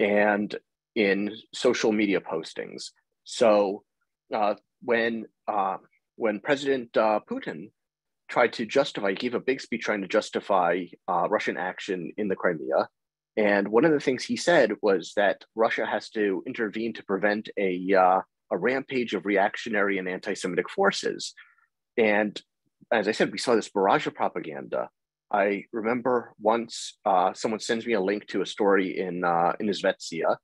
and in social media postings. So uh, when uh, when President uh, Putin tried to justify, gave a big speech trying to justify uh, Russian action in the Crimea. And one of the things he said was that Russia has to intervene to prevent a, uh, a rampage of reactionary and anti Semitic forces. And as I said, we saw this barrage of propaganda. I remember once uh, someone sends me a link to a story in, in Izvestia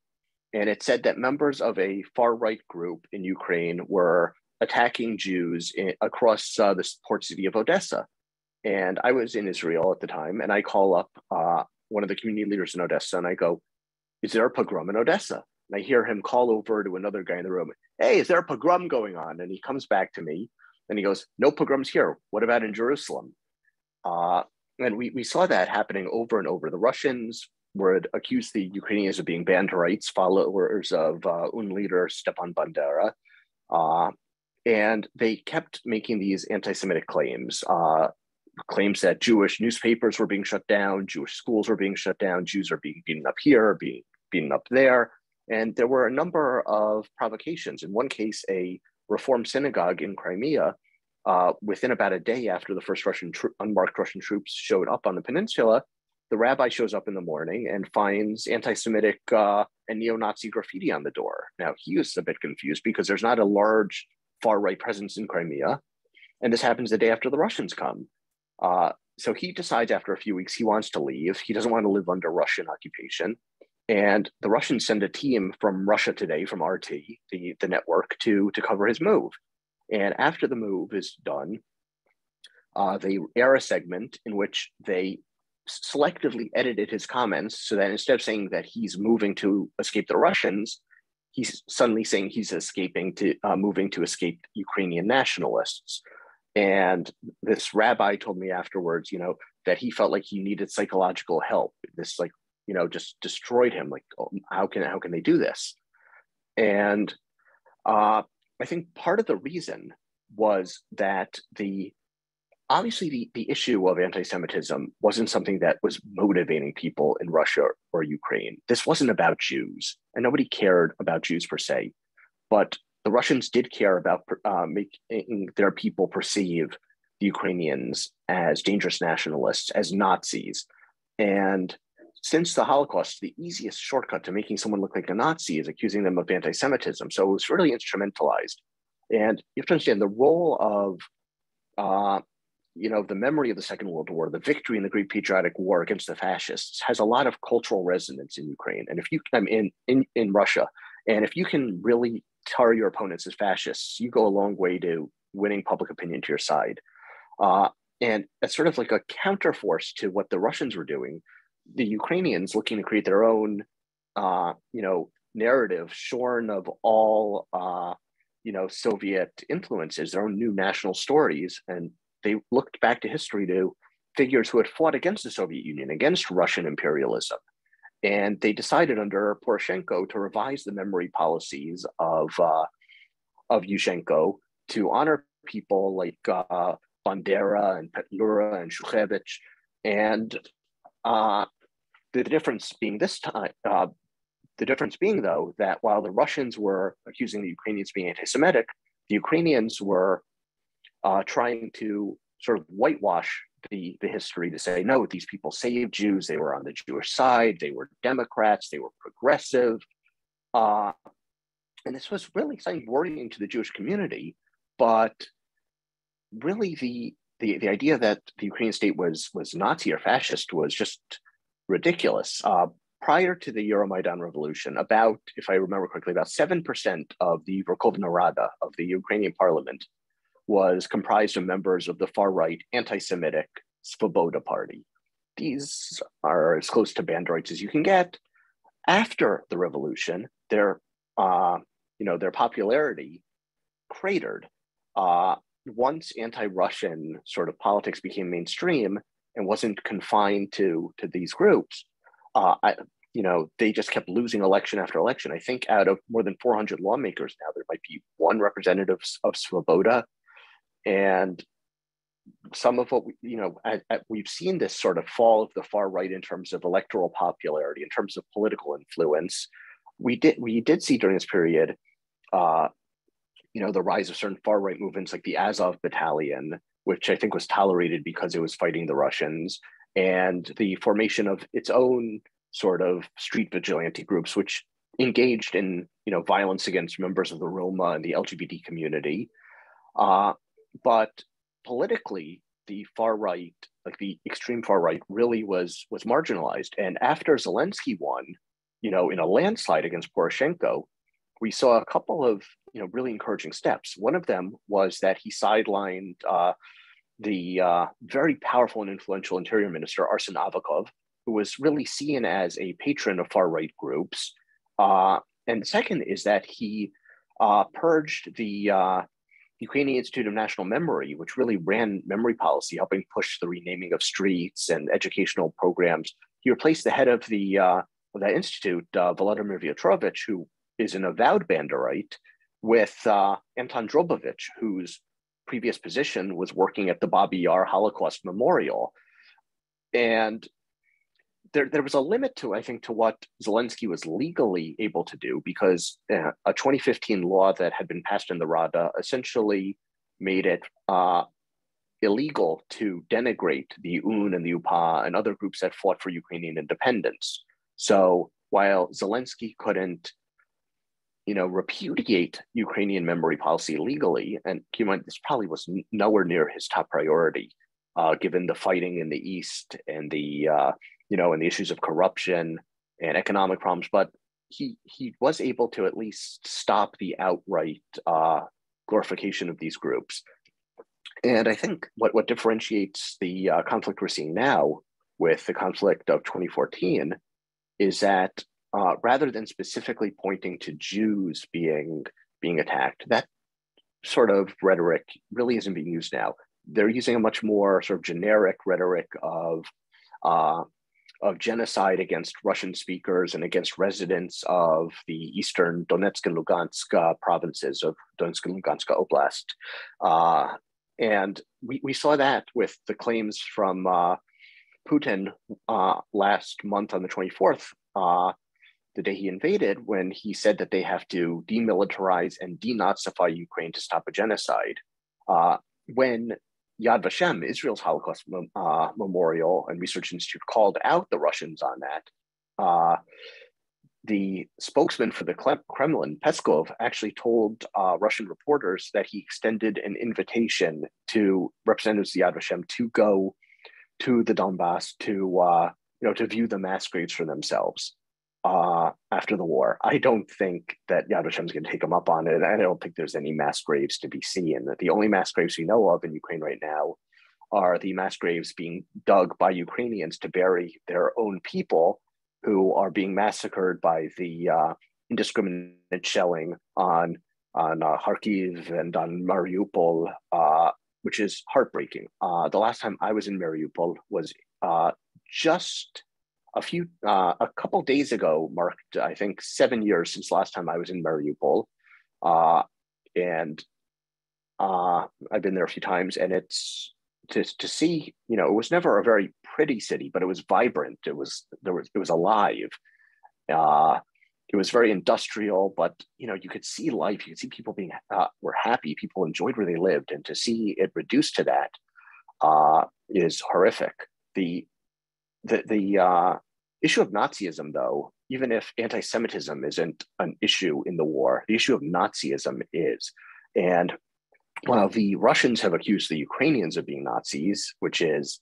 and it said that members of a far right group in Ukraine were attacking Jews in, across uh, the port city of Odessa. And I was in Israel at the time, and I call up uh, one of the community leaders in Odessa, and I go, "Is there a pogrom in Odessa?" And I hear him call over to another guy in the room, "Hey, is there a pogrom going on?" And he comes back to me, and he goes, "No pogroms here. What about in Jerusalem?" Uh, and we, we saw that happening over and over. The Russians would accuse the Ukrainians of being Banderites, followers of uh, OUN leader Stepan Bandera. Uh, and they kept making these anti Semitic claims uh, claims that Jewish newspapers were being shut down, Jewish schools were being shut down, Jews are being beaten up here, being beaten up there. And there were a number of provocations. In one case, a Reform synagogue in Crimea, uh, within about a day after the first Russian unmarked Russian troops showed up on the peninsula, the rabbi shows up in the morning and finds anti-Semitic uh, and neo-Nazi graffiti on the door. Now he was a bit confused because there's not a large far-right presence in Crimea, and this happens the day after the Russians come. Uh, so he decides after a few weeks he wants to leave. He doesn't want to live under Russian occupation. And the Russians send a team from Russia Today, from RT, the, the network, to, to cover his move. And after the move is done, uh, they air a segment in which they selectively edited his comments so that instead of saying that he's moving to escape the Russians, he's suddenly saying he's escaping to uh, moving to escape Ukrainian nationalists. And this rabbi told me afterwards, you know, that he felt like he needed psychological help. This like, you know, just destroyed him. Like, oh, how can how can they do this? And uh, I think part of the reason was that the obviously the, the issue of anti-Semitism wasn't something that was motivating people in Russia or Ukraine. This wasn't about Jews, and nobody cared about Jews per se, but the Russians did care about uh, making their people perceive the Ukrainians as dangerous nationalists, as Nazis. And since the Holocaust, the easiest shortcut to making someone look like a Nazi is accusing them of anti Semitism. So it was really instrumentalized. And you have to understand the role of, uh, you know, the memory of the Second World War, the victory in the Great Patriotic War against the fascists has a lot of cultural resonance in Ukraine. And if you, I'm in, in, in Russia, and if you can really tar your opponents as fascists, you go a long way to winning public opinion to your side. Uh, and it's sort of like a counterforce to what the Russians were doing. The Ukrainians looking to create their own, uh, you know, narrative shorn of all, uh, you know, Soviet influences, their own new national stories, and they looked back to history to figures who had fought against the Soviet Union, against Russian imperialism, and they decided under Poroshenko to revise the memory policies of uh, of Yushchenko to honor people like uh, Bandera and Petlura and Shukhevych. And uh, the difference being this time, uh, the difference being though, that while the Russians were accusing the Ukrainians being anti-Semitic, the Ukrainians were uh, trying to sort of whitewash the, the history to say, no, these people saved Jews, they were on the Jewish side, they were Democrats, they were progressive. Uh, and this was really something worrying to the Jewish community, but really the the, the idea that the Ukrainian state was was Nazi or fascist was just ridiculous. Uh, prior to the Euromaidan revolution, about, if I remember correctly, about 7% of the Verkhovna Rada of the Ukrainian parliament was comprised of members of the far right anti-Semitic Svoboda party. These are as close to banderites as you can get. After the revolution, their uh, you know their popularity cratered. Uh, once anti-Russian sort of politics became mainstream and wasn't confined to to these groups, uh, I, you know, they just kept losing election after election. I think out of more than 400 lawmakers now, there might be one representative of Svoboda, and some of what we, you know, at, at, we've seen this sort of fall of the far right in terms of electoral popularity, in terms of political influence. We did we did see during this period uh, you know, the rise of certain far right movements like the Azov Battalion, which I think was tolerated because it was fighting the Russians, and the formation of its own sort of street vigilante groups, which engaged in you know violence against members of the Roma and the LGBT community. Uh, but politically, the far right, like the extreme far right, really was was marginalized. And after Zelensky won, you know, in a landslide against Poroshenko, we saw a couple of you know really encouraging steps. One of them was that he sidelined uh, the uh, very powerful and influential Interior Minister Arsen Avakov, who was really seen as a patron of far right groups. Uh, and second is that he uh, purged the uh, Ukrainian Institute of National Memory, which really ran memory policy, helping push the renaming of streets and educational programs. He replaced the head of the uh, of that institute, uh, Volodymyr Vyatrovich, who is an avowed Banderite, with uh, Anton Drobovich, whose previous position was working at the Babi Yar Holocaust Memorial. And there, there was a limit to, I think, to what Zelensky was legally able to do because uh, a 2015 law that had been passed in the Rada essentially made it uh, illegal to denigrate the OUN and the UPA and other groups that fought for Ukrainian independence. So while Zelensky couldn't you know, repudiate Ukrainian memory policy legally. And keep in mind, this probably was nowhere near his top priority, uh, given the fighting in the East and the, uh, you know, and the issues of corruption and economic problems. But he he was able to at least stop the outright uh, glorification of these groups. And I think what, what differentiates the uh, conflict we're seeing now with the conflict of 2014 is that uh, rather than specifically pointing to Jews being being attacked, that sort of rhetoric really isn't being used now. They're using a much more sort of generic rhetoric of, uh, of genocide against Russian speakers and against residents of the eastern Donetsk and Lugansk uh, provinces of Donetsk and Lugansk Oblast. Uh, and we, we saw that with the claims from uh, Putin uh, last month on the 24th, uh, the day he invaded, when he said that they have to demilitarize and denazify Ukraine to stop a genocide. Uh, when Yad Vashem, Israel's Holocaust uh, Memorial and Research Institute, called out the Russians on that. Uh, the spokesman for the Kremlin, Peskov, actually told uh, Russian reporters that he extended an invitation to representatives of Yad Vashem to go to the Donbass to uh, you know to view the mass graves for themselves uh, after the war. I don't think that Yad Vashem is going to take them up on it. And I don't think there's any mass graves to be seen. The only mass graves we know of in Ukraine right now are the mass graves being dug by Ukrainians to bury their own people who are being massacred by the uh, indiscriminate shelling on on uh, Kharkiv and on Mariupol, uh, which is heartbreaking. Uh, the last time I was in Mariupol was uh, just a few uh, a couple days ago marked i think seven years since last time i was in mariupol uh, and uh, i've been there a few times and it's to, to see you know it was never a very pretty city but it was vibrant. It was there was it was alive. Uh, it was very industrial but you know you could see life. You could see people being uh, were happy. People enjoyed where they lived and to see it reduced to that uh, is horrific. The the the uh, issue of Nazism, though, even if anti-Semitism isn't an issue in the war, the issue of Nazism is. And while the Russians have accused the Ukrainians of being Nazis, which is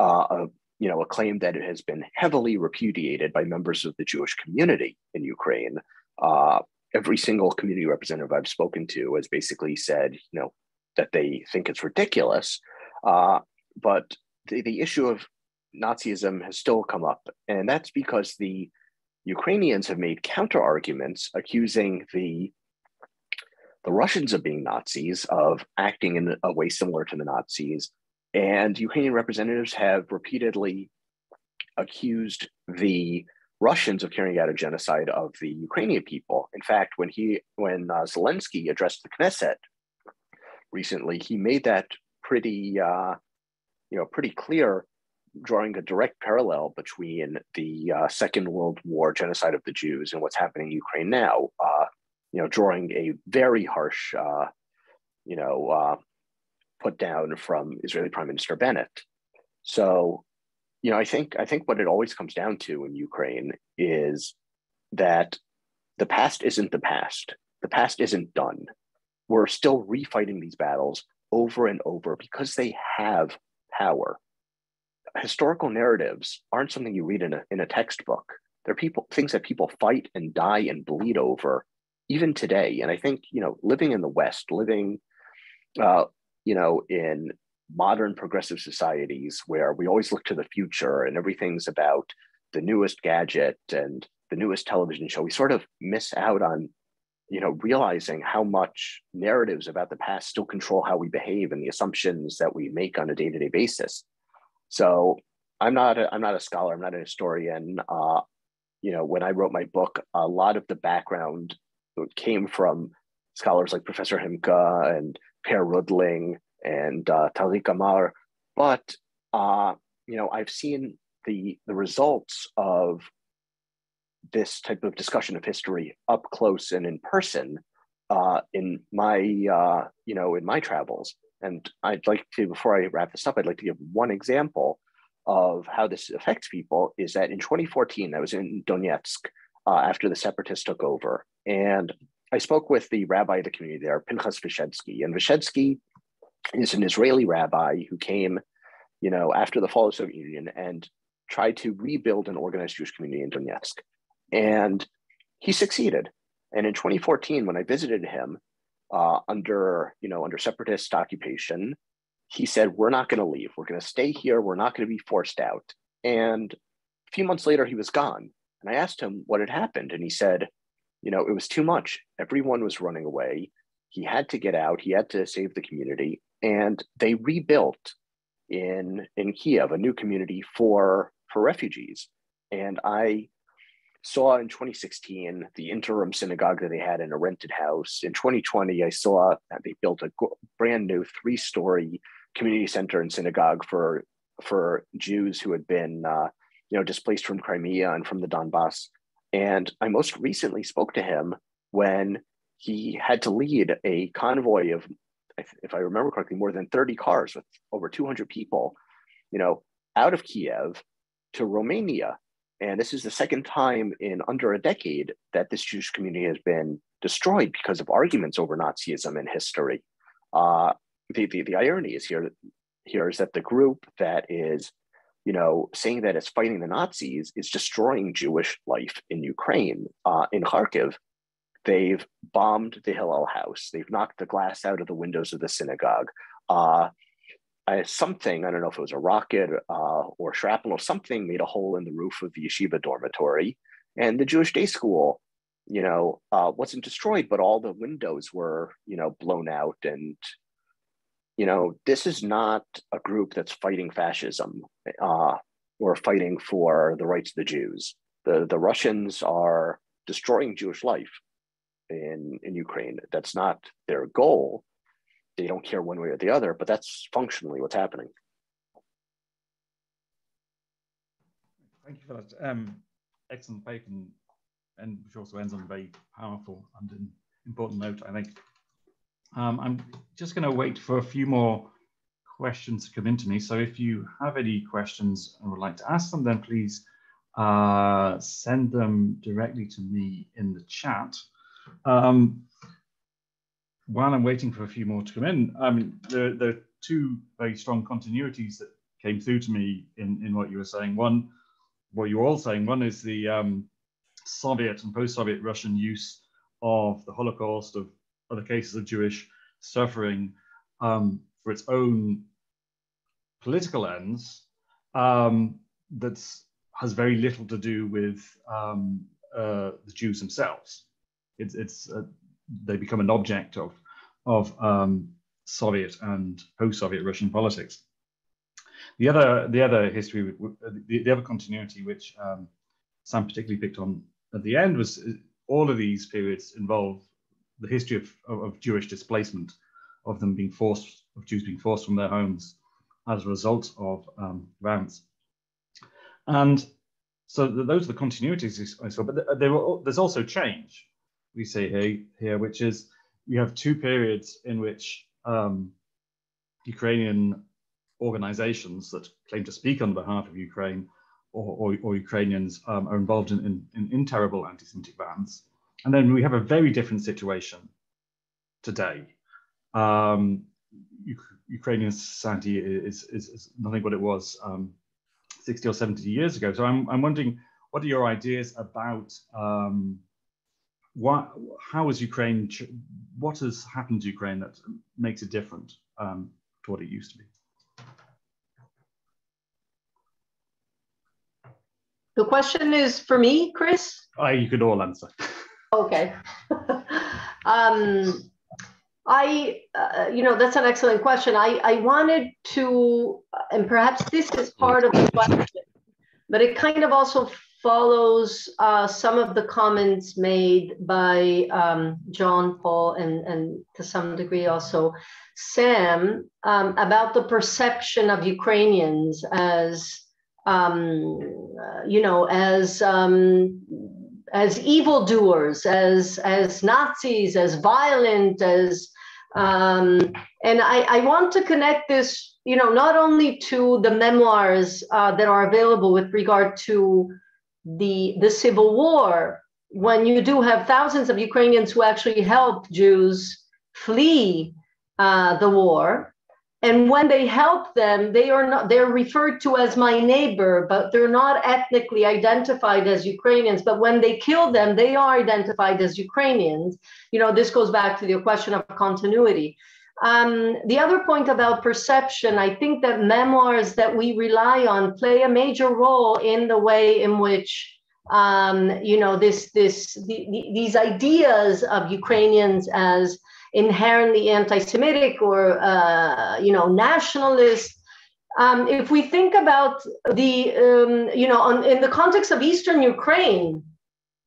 uh, a you know a claim that it has been heavily repudiated by members of the Jewish community in Ukraine. Uh, every single community representative I've spoken to has basically said, you know, that they think it's ridiculous. Uh, but the, the issue of Nazism has still come up, and that's because the Ukrainians have made counter arguments accusing the the Russians of being Nazis, of acting in a way similar to the Nazis, and Ukrainian representatives have repeatedly accused the Russians of carrying out a genocide of the Ukrainian people. In fact, when he when uh, Zelensky addressed the Knesset recently, he made that pretty uh, you know pretty clear drawing a direct parallel between the uh, Second World War genocide of the Jews and what's happening in Ukraine now. Uh, you know, drawing a very harsh, uh, you know, uh, put down from Israeli Prime Minister Bennett. So, you know, I think I think what it always comes down to in Ukraine is that the past isn't the past. The past isn't done. We're still refighting these battles over and over because they have power historical narratives aren't something you read in a, in a textbook. They're people things that people fight and die and bleed over, even today. And I think you know, living in the West, living, uh, you know, in modern progressive societies where we always look to the future and everything's about the newest gadget and the newest television show, we sort of miss out on you know realizing how much narratives about the past still control how we behave and the assumptions that we make on a day-to-day basis so I'm not a, I'm not a scholar. I'm not a historian. Uh, you know, when I wrote my book, a lot of the background came from scholars like Professor Himka and Per Rudling and uh, Tarik Amar. But uh, you know, I've seen the the results of this type of discussion of history up close and in person uh, in my uh, you know in my travels. And I'd like to, before I wrap this up, I'd like to give one example of how this affects people is that in 2014, I was in Donetsk uh, after the separatists took over. And I spoke with the rabbi of the community there, Pinchas Vyshedski. And Vyshedski is an Israeli rabbi who came, you know, after the fall of the Soviet Union and tried to rebuild an organized Jewish community in Donetsk. And he succeeded. And in 2014, when I visited him, uh, under you know under separatist occupation. He said we're not going to leave. We're going to stay here. We're not going to be forced out. And a few months later he was gone. And i asked him what had happened and he said you know it was too much. Everyone was running away. He had to get out. He had to save the community. And they rebuilt in in kiev a new community for for refugees. And I saw in 2016 the interim synagogue that they had in a rented house. In 2020, I saw that they built a brand new three story community center and synagogue for for Jews who had been uh, you know displaced from Crimea and from the Donbass. And I most recently spoke to him when he had to lead a convoy of, if I remember correctly, more than 30 cars with over 200 people, you know, out of Kiev to Romania. And this is the second time in under a decade that this Jewish community has been destroyed because of arguments over Nazism in history. Uh, the, the, the irony is here, here is that the group that is, you know, saying that it's fighting the Nazis is destroying Jewish life in Ukraine. Uh, in Kharkiv, they've bombed the Hillel house. They've knocked the glass out of the windows of the synagogue. Uh, something, I don't know if it was a rocket uh, or shrapnel, or something made a hole in the roof of the yeshiva dormitory. And the Jewish day school, you know, uh, wasn't destroyed, but all the windows were, you know, blown out. And, you know, this is not a group that's fighting fascism uh, or fighting for the rights of the Jews. The, the Russians are destroying Jewish life in, in Ukraine. That's not their goal they don't care one way or the other, but that's functionally what's happening. Thank you for that um, excellent paper, and, and which also ends on a very powerful and an important note, I think. Um, I'm just going to wait for a few more questions to come into me. So if you have any questions and would like to ask them, then please uh, send them directly to me in the chat. Um, while I'm waiting for a few more to come in, I mean, there, there are two very strong continuities that came through to me in, in what you were saying. One, what you were all saying, one is the um, Soviet and post-Soviet Russian use of the Holocaust, of other cases of Jewish suffering um, for its own political ends um, that has very little to do with um, uh, the Jews themselves. It's, it's they become an object of of um, Soviet and post-Soviet Russian politics. The other the other history, the, the other continuity, which um, Sam particularly picked on at the end, was uh, all of these periods involve the history of, of, of Jewish displacement, of them being forced, of Jews being forced from their homes as a result of um, violence. And so those are the continuities I saw, but there, there's also change we see here, here, which is we have two periods in which um, Ukrainian organizations that claim to speak on behalf of Ukraine or, or, or Ukrainians um, are involved in, in, in, terrible anti-Semitic bans. And then we have a very different situation today. Um, Ukrainian society is, is, is, nothing what it was um, 60 or 70 years ago. So I'm, I'm wondering, what are your ideas about um, what, has Ukraine, what has happened to Ukraine that makes it different um, to what it used to be? The question is for me, Chris? Oh, you could all answer. Okay. <laughs> um, I, uh, you know, that's an excellent question. I, I wanted to, and perhaps this is part of the question, but it kind of also follows uh, some of the comments made by um, John, Paul, and, and to some degree also Sam um, about the perception of Ukrainians as, um, you know, as um, as evildoers, as as Nazis, as violent, as um, and I, I want to connect this, you know, not only to the memoirs uh, that are available with regard to the the civil war when you do have thousands of Ukrainians who actually help Jews flee uh, the war, and when they help them, they are not they're referred to as my neighbor, but they're not ethnically identified as Ukrainians. But when they kill them, they are identified as Ukrainians. You know, this goes back to the question of continuity. Um, the other point about perception, I think that memoirs that we rely on play a major role in the way in which um, you know this this the, the, these ideas of Ukrainians as inherently anti-Semitic or uh, you know nationalist. Um, if we think about the, um, you know, on, in the context of Eastern Ukraine,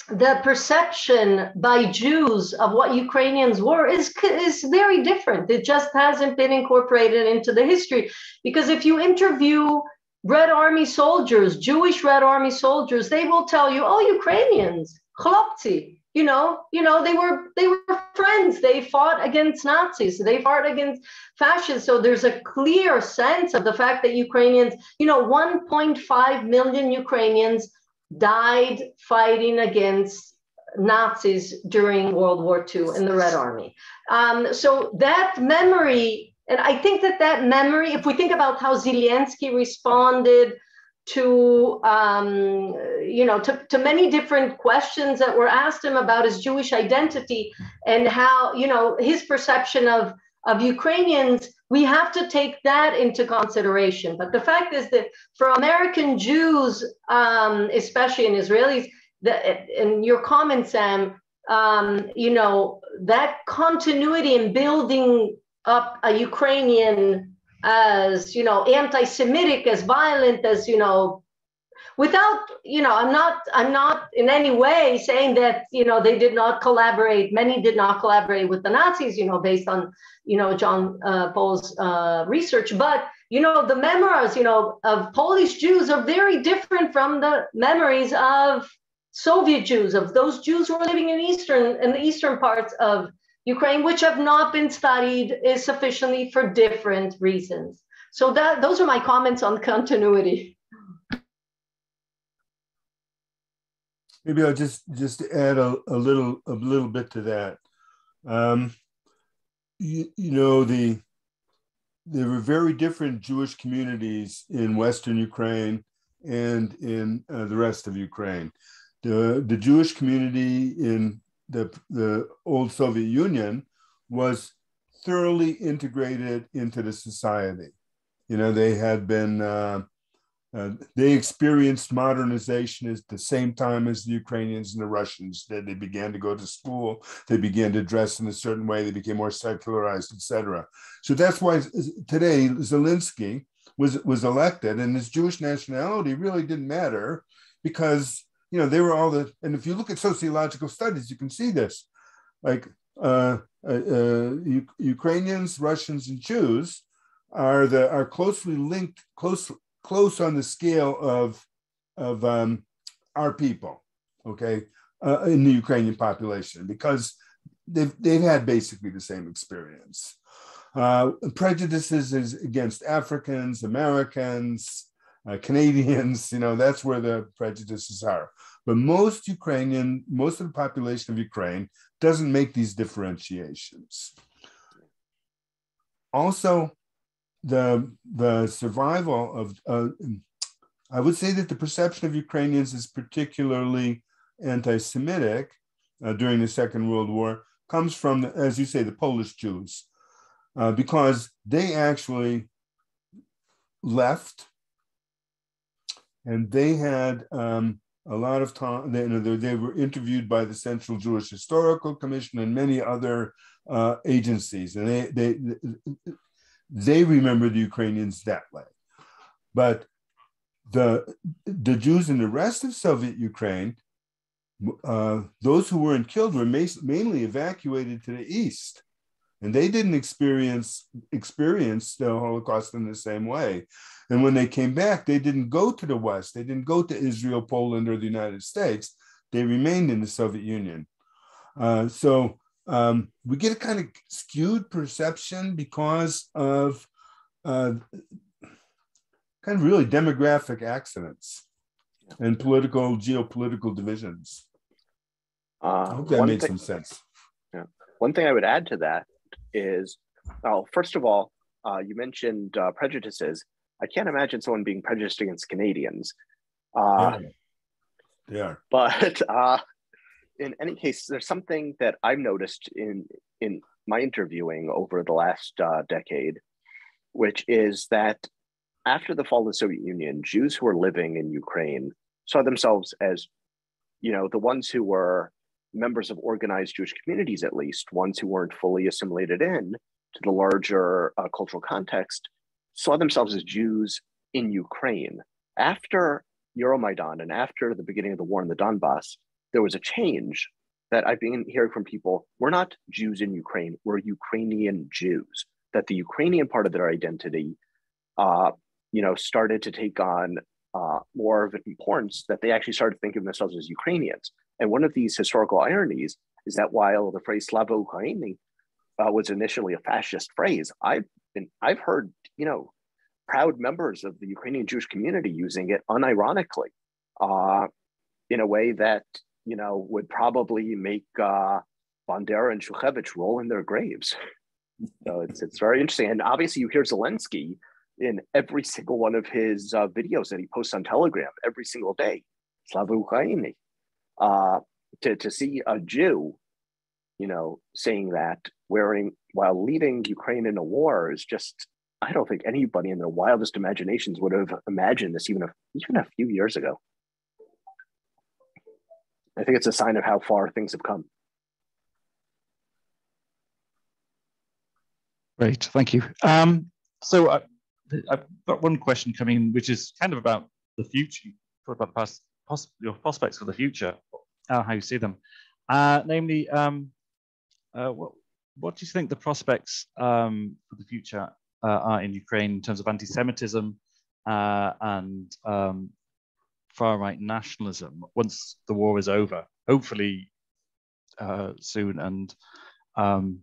the perception by Jews of what Ukrainians were is, is very different. It just hasn't been incorporated into the history. Because if you interview Red Army soldiers, Jewish Red Army soldiers, they will tell you, oh, Ukrainians, chlopci, you know, you know, they were they were friends. They fought against Nazis. They fought against fascists. So there's a clear sense of the fact that Ukrainians, you know, 1.5 million Ukrainians died fighting against Nazis during World War II in the Red Army. Um, so that memory and I think that that memory, if we think about how Zelensky responded to, um, you know, to, to many different questions that were asked him about his Jewish identity and how, you know, his perception of, of Ukrainians, we have to take that into consideration. But the fact is that for American Jews, um, especially in Israelis, that in your comment, Sam, um, you know, that continuity in building up a Ukrainian as you know anti-Semitic, as violent, as you know, without you know, I'm not I'm not in any way saying that you know they did not collaborate. Many did not collaborate with the Nazis, you know, based on you know John uh, Paul's uh, research, but you know the memoirs you know of Polish Jews are very different from the memories of Soviet Jews, of those Jews who were living in eastern in the eastern parts of Ukraine, which have not been studied is sufficiently for different reasons. So that those are my comments on continuity. Maybe I'll just just add a, a little a little bit to that. Um, you, you know the there were very different Jewish communities in Western Ukraine and in uh, the rest of Ukraine. The, the Jewish community in the, the old Soviet Union was thoroughly integrated into the society. You know, they had been, uh, uh, they experienced modernization at the same time as the Ukrainians and the Russians did. They began to go to school, they began to dress in a certain way, they became more secularized, etc. So that's why today Zelensky was, was elected, and his Jewish nationality really didn't matter because you know, they were all the, and if you look at sociological studies, you can see this. Like uh, uh, uh, Ukrainians, Russians, and Jews are the are closely linked, close close on the scale of of um, our people. Okay, uh, in the Ukrainian population because they've they've had basically the same experience. Uh, prejudices is against Africans, Americans, uh, Canadians, <laughs> you know, that's where the prejudices are. But most Ukrainian, most of the population of Ukraine doesn't make these differentiations. Also, the, the survival of, uh, I would say that the perception of Ukrainians is particularly anti Semitic uh, during the Second World War comes from, the, as you say, the Polish Jews, uh, because they actually left and they had um, a lot of time. They, you know, they, were interviewed by the Central Jewish Historical Commission and many other uh, agencies, and they they they remember the Ukrainians that way. But the the Jews in the rest of Soviet Ukraine, uh, those who weren't killed were mainly evacuated to the east. And they didn't experience experience the holocaust in the same way. And when they came back they didn't go to the west. They didn't go to israel poland or the united states. They remained in the soviet union. Uh, so um, we get a kind of skewed perception because of uh, kind of really demographic accidents and political geopolitical divisions uh, i hope that made thing, some sense yeah. one thing i would add to that is, well, first of all, uh, you mentioned uh, prejudices. I can't imagine someone being prejudiced against Canadians. Uh, yeah. They are. But <laughs> uh, in any case, there's something that I've noticed in in my interviewing over the last uh, decade, which is that after the fall of the Soviet Union, Jews who were living in Ukraine saw themselves as, you know, the ones who were members of organized Jewish communities, at least, ones who weren't fully assimilated in to the larger uh, cultural context, saw themselves as Jews in Ukraine. After Euromaidan and after the beginning of the war in the Donbass, there was a change that I've been hearing from people. We're not Jews in Ukraine, we're Ukrainian Jews. That the Ukrainian part of their identity, uh, you know, started to take on uh, more of an importance, that they actually started thinking of themselves as Ukrainians. And one of these historical ironies is that while the phrase Slava Ukraini uh, was initially a fascist phrase, I've been, I've heard, you know, proud members of the Ukrainian Jewish community using it unironically uh, in a way that, you know, would probably make uh, Bandera and Shukhevych roll in their graves. So it's, it's very interesting. And obviously you hear Zelensky in every single one of his uh, videos that he posts on Telegram every single day. Slava Ukraini. Uh, to, to see a Jew, you know, saying that wearing while leading Ukraine in a war is just I don't think anybody in their wildest imaginations would have imagined this even a, even a few years ago. I think it's a sign of how far things have come. Great, thank you. Um, so I, I've got one question coming, which is kind of about the future. Talk about the past, your prospects for the future, uh, how you see them. Uh, namely, um, uh, what, what do you think the prospects um, for the future uh, are in Ukraine in terms of anti-Semitism uh, and um, far-right nationalism once the war is over, hopefully uh, soon, and um,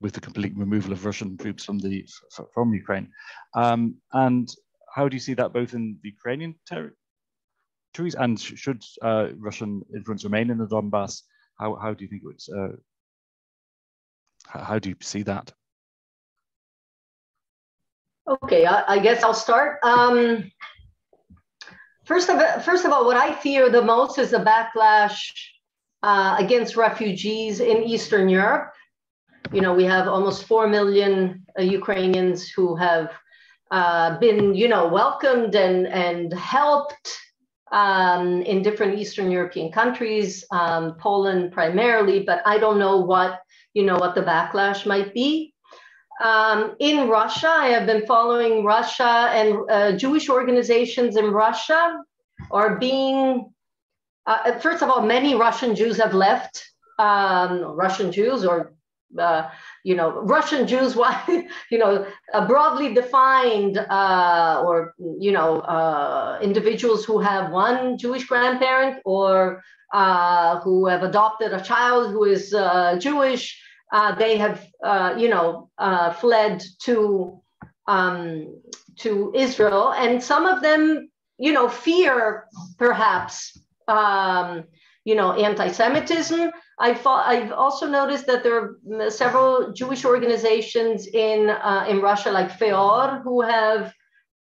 with the complete removal of Russian troops from the from Ukraine. Um, and how do you see that both in the Ukrainian territories and sh should uh, Russian influence remain in the Donbass? How, how do you think it would, uh, how do you see that? Okay, I, I guess I'll start. Um, first of first of all, what I fear the most is the backlash uh, against refugees in Eastern Europe. You know, we have almost four million uh, Ukrainians who have uh, been, you know, welcomed and and helped um, in different Eastern European countries, um, Poland primarily. But I don't know what you know what the backlash might be. Um, in Russia, I have been following Russia and uh, Jewish organizations in Russia are being, uh, first of all, many Russian Jews have left, um, Russian Jews or, uh, you know, Russian Jews, <laughs> why, you know, broadly defined uh, or, you know, uh, individuals who have one Jewish grandparent or uh, who have adopted a child who is Jewish uh, they have, uh, you know, uh, fled to um, to Israel, and some of them, you know, fear perhaps, um, you know, anti-Semitism. I've, I've also noticed that there are several Jewish organizations in uh, in Russia, like FEOR, who have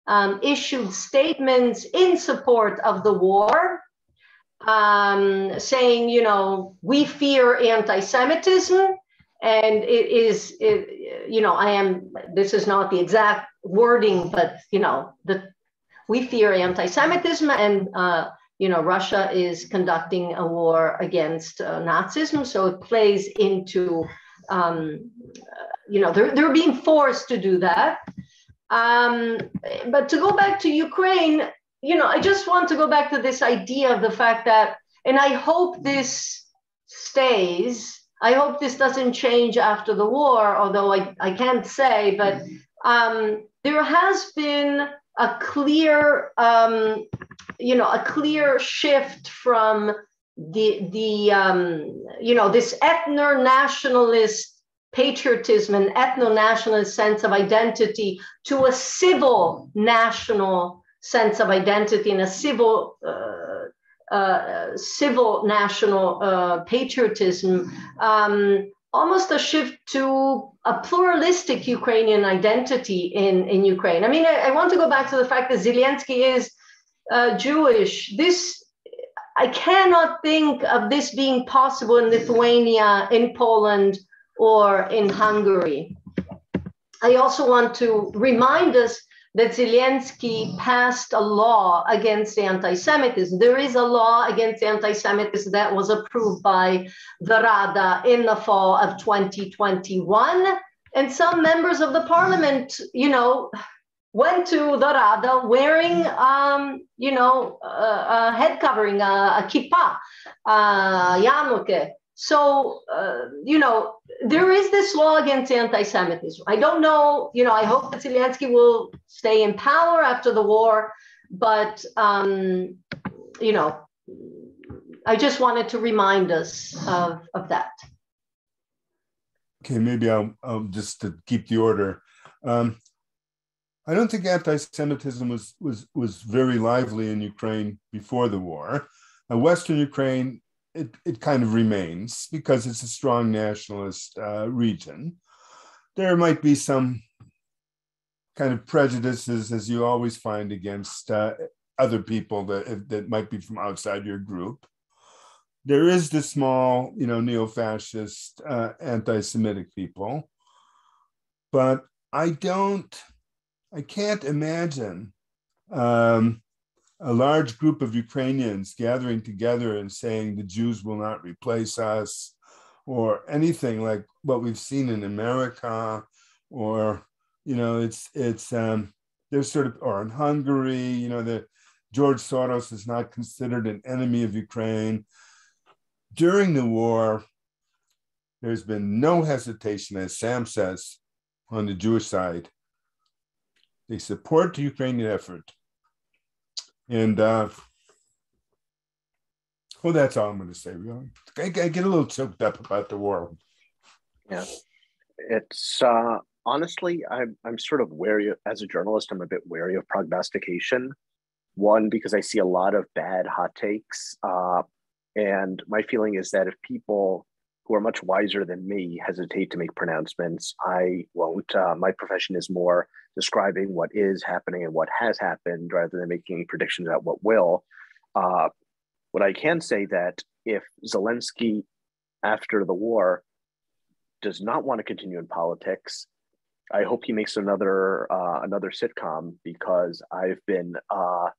um, issued statements in support of the war, um, saying, you know, we fear anti-Semitism and it is it, you know i am this is not the exact wording but you know the we fear anti-semitism and uh, you know russia is conducting a war against uh, nazism. So it plays into um, you know they're, they're being forced to do that. Um, but to go back to ukraine you know i just want to go back to this idea of the fact that and i hope this stays I hope this doesn't change after the war, although I, I can't say, but um, there has been a clear, um, you know, a clear shift from the, the um, you know, this ethno-nationalist patriotism and ethno-nationalist sense of identity to a civil national sense of identity and a civil uh, uh, civil national uh, patriotism, um, almost a shift to a pluralistic Ukrainian identity in, in Ukraine. I mean, I, I want to go back to the fact that Zelensky is uh, Jewish. This I cannot think of this being possible in Lithuania, in Poland, or in Hungary. I also want to remind us that Zelensky passed a law against anti-Semitism. There is a law against anti-Semitism that was approved by the Rada in the fall of 2021. And some members of the parliament, you know, went to the Rada wearing, um, you know, a, a head covering, a, a kippah, uh, yarmulke. So, uh, you know, there is this law against anti-Semitism. I don't know, you know, I hope that Zelensky will stay in power after the war, but, um, you know, I just wanted to remind us of, of that. Okay, maybe I'll, I'll just to keep the order. Um, I don't think anti-Semitism was was was very lively in Ukraine before the war. Uh, Western Ukraine, it, it kind of remains because it's a strong nationalist uh, region. There might be some kind of prejudices, as you always find against uh, other people that that might be from outside your group. There is the small, you know, neo-fascist, uh, anti-Semitic people, but I don't I can't imagine um, a large group of Ukrainians gathering together and saying the Jews will not replace us, or anything like what we've seen in America, or you know, it's it's um, there's sort of or in Hungary, you know, that George Soros is not considered an enemy of Ukraine. During the war, there's been no hesitation, as Sam says, on the Jewish side they support the Ukrainian effort. And uh, well, that's all I'm going to say. Really, I, I get a little choked up about the war. Yeah, it's uh, honestly, I'm I'm sort of wary as a journalist. I'm a bit wary of prognostication. One because I see a lot of bad hot takes, uh, and my feeling is that if people who are much wiser than me hesitate to make pronouncements. I won't. Uh, my profession is more describing what is happening and what has happened rather than making predictions about what will. Uh, what I can say that if Zelensky, after the war, does not want to continue in politics, I hope he makes another uh, another sitcom because I've been uh,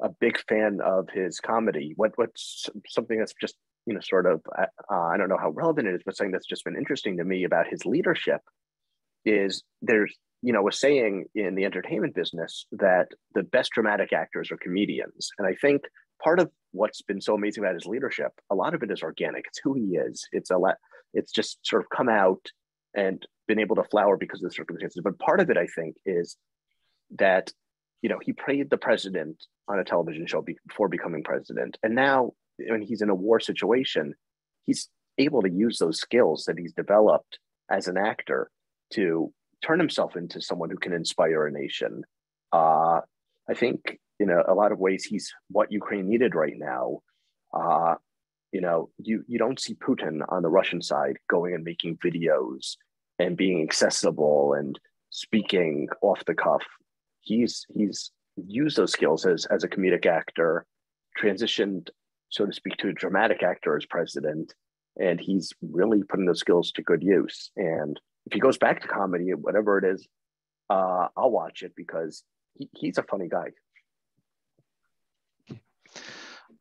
a big fan of his comedy. What what's something that's just you know, sort of, uh, I don't know how relevant it is, but something that's just been interesting to me about his leadership is there's, you know, a saying in the entertainment business that the best dramatic actors are comedians. And I think part of what's been so amazing about his leadership, a lot of it is organic. It's who he is. It's a lot, it's just sort of come out and been able to flower because of the circumstances. But part of it, I think, is that, you know, he played the president on a television show before becoming president. And now when he's in a war situation, he's able to use those skills that he's developed as an actor to turn himself into someone who can inspire a nation. Uh, I think in a, a, lot of ways he's what Ukraine needed right now. Uh, you know, you you don't see Putin on the Russian side going and making videos and being accessible and speaking off the cuff. He's he's used those skills as as a comedic actor, transitioned so to speak, to a dramatic actor as president. And he's really putting those skills to good use. And if he goes back to comedy, whatever it is, uh, I'll watch it because he, he's a funny guy.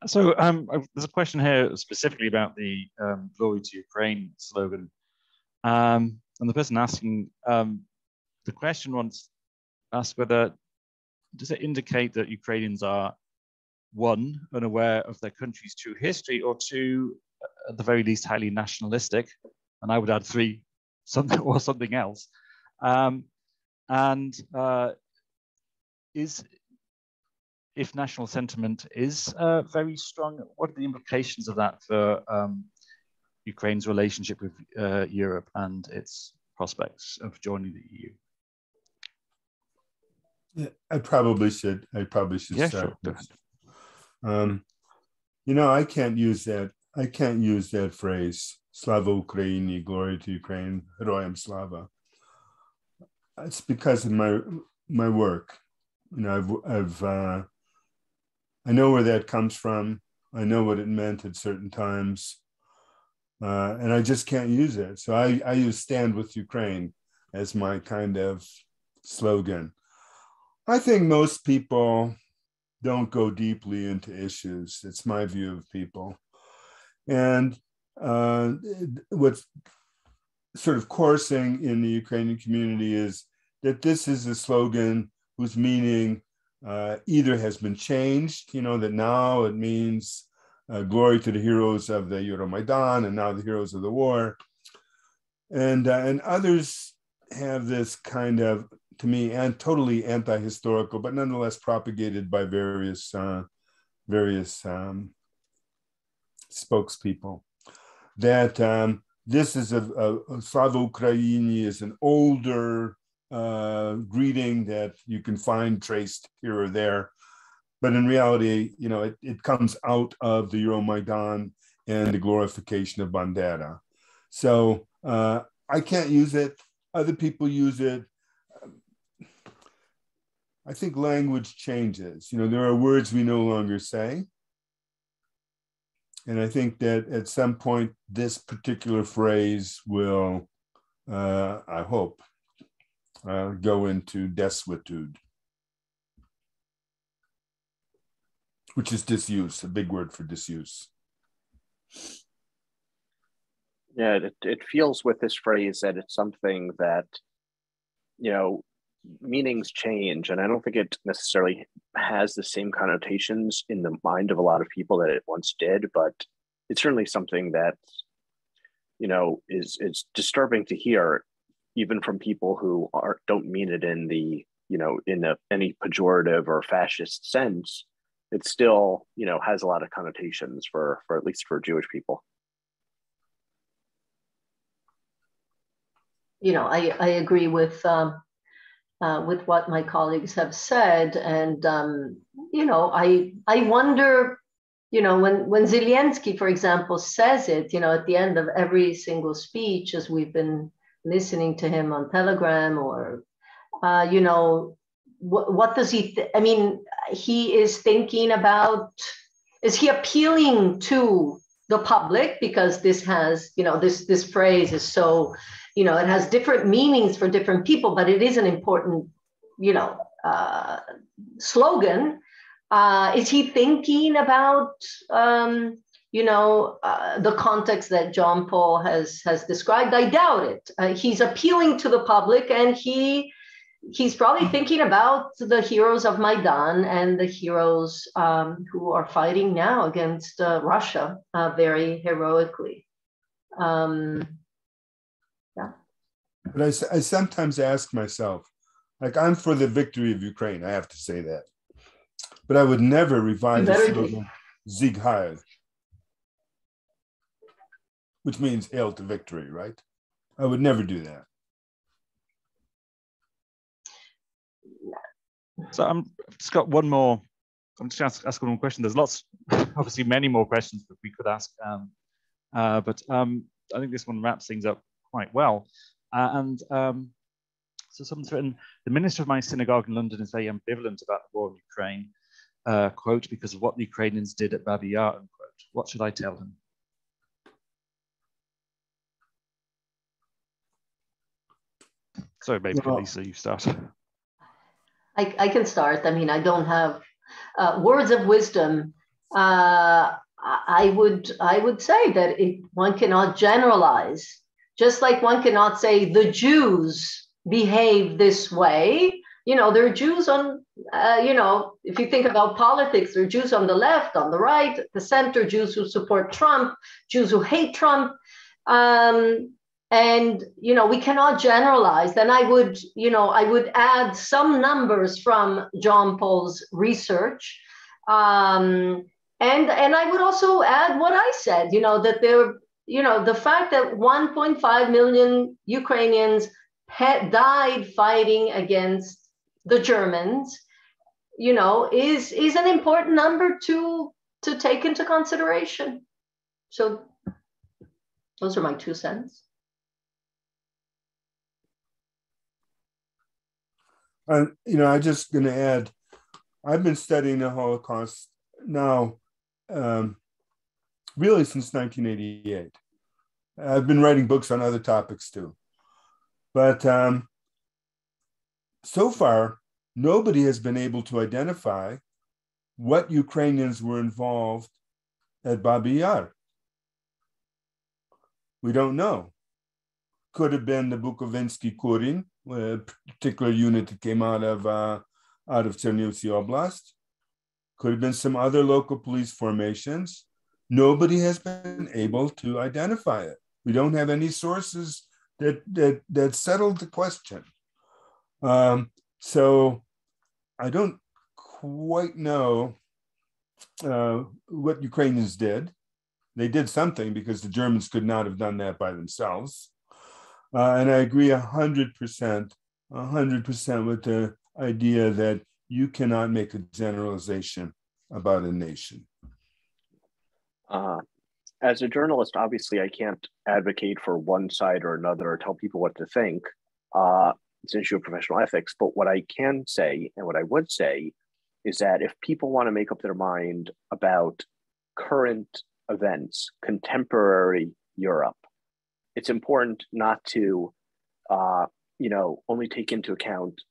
So um, there's a question here specifically about the um, "Glory to Ukraine" slogan, um, and the person asking um, the question wants asked whether does it indicate that Ukrainians are one, unaware of their country's true history, or two, at the very least, highly nationalistic, and I would add three, something <laughs> or something else. Um, and uh, is if national sentiment is uh, very strong, what are the implications of that for um, Ukraine's relationship with uh, Europe and its prospects of joining the EU? Yeah, I probably should. I probably should yeah, start. Sure. Um, you know, I can't use that. I can't use that phrase, Slava Ukraini, glory to Ukraine, Heroyam Slava. It's because of my my work. You know, I've, I've uh, I know where that comes from. I know what it meant at certain times. Uh, and I just can't use it. So I, I use Stand with Ukraine as my kind of slogan. I think most people don't go deeply into issues. It's my view of people. And uh, what's sort of coursing in the Ukrainian community is that this is a slogan whose meaning uh, either has been changed, you know, that now it means uh, glory to the heroes of the Euromaidan and now the heroes of the war. And, uh, and others have this kind of, to me, and totally anti-historical, but nonetheless propagated by various, uh, various um, spokespeople, that um, this is a, a Ukraini is an older uh, greeting that you can find traced here or there. But in reality, you know, it, it comes out of the Euromaidan and the glorification of Bandera. So uh, I can't use it. Other people use it. I think language changes. You know, there are words we no longer say. And I think that at some point, this particular phrase will, uh, I hope, uh, go into desuetude, which is disuse, a big word for disuse. Yeah, it, it feels with this phrase that it's something that, you know, meanings change. And I don't think it necessarily has the same connotations in the mind of a lot of people that it once did, but it's certainly something that, you know, is, is disturbing to hear even from people who are don't mean it in the you know in a, any pejorative or fascist sense it still you know has a lot of connotations for for at least for jewish people you know i i agree with um uh, with what my colleagues have said. And um you know i i wonder you know when when zelensky for example says it you know at the end of every single speech as we've been listening to him on Telegram or, uh, you know, what, what does he, th- I mean, he is thinking about, is he appealing to the public? Because this has, you know, this, this phrase is so, you know, it has different meanings for different people, but it is an important, you know, uh, slogan. Uh, is he thinking about um, you know uh, the context that John Paul has has described. I doubt it. Uh, he's appealing to the public, and he he's probably thinking about the heroes of Maidan and the heroes um, who are fighting now against uh, Russia uh, very heroically. Um. But I, I sometimes ask myself, like I'm for the victory of Ukraine. I have to say that, but I would never revive the slogan Sieg Heil which means hail to victory, right? I would never do that. So I'm just got one more. I'm just going ask, ask one more question. There's lots, <laughs> obviously, many more questions that we could ask, um, uh, but um, I think this one wraps things up quite well. Uh, and um, so someone's written, the minister of my synagogue in London is very ambivalent about the war in Ukraine, uh, quote, because of what the Ukrainians did at Babi Yar, unquote. What should I tell him? So maybe well, Lisa, you start. I, I can start. I mean, I don't have uh, words of wisdom. Uh, I would I would say that it, one cannot generalize, just like one cannot say the Jews behave this way. You know, there are Jews on, uh, you know, if you think about politics, there are Jews on the left, on the right, the center, Jews who support Trump, Jews who hate Trump. Um, and you know we cannot generalize then i would you know i would add some numbers from john paul's research um, and and i would also add what i said you know that there you know the fact that 1.5 million ukrainians had died fighting against the germans you know is is an important number to to take into consideration. So those are my two cents. And, you know, I'm just going to add, I've been studying the Holocaust now um, really since 1988. I've been writing books on other topics too. But um, so far, nobody has been able to identify what Ukrainians were involved at Babi Yar. We don't know. Could have been the Bukovinsky Kurin, a particular unit that came out of uh, out of Chernivtsi Oblast. Could have been some other local police formations. Nobody has been able to identify it. We don't have any sources that that that settled the question. Um, so I don't quite know uh, what Ukrainians did. They did something because the Germans could not have done that by themselves. Uh, and I agree 100%, 100% with the idea that you cannot make a generalization about a nation. Uh, as a journalist, obviously, I can't advocate for one side or another or tell people what to think. Uh, it's an issue of professional ethics. But what I can say, and what I would say, is that if people want to make up their mind about current events, contemporary Europe, it's important not to, uh, you know, only take into account,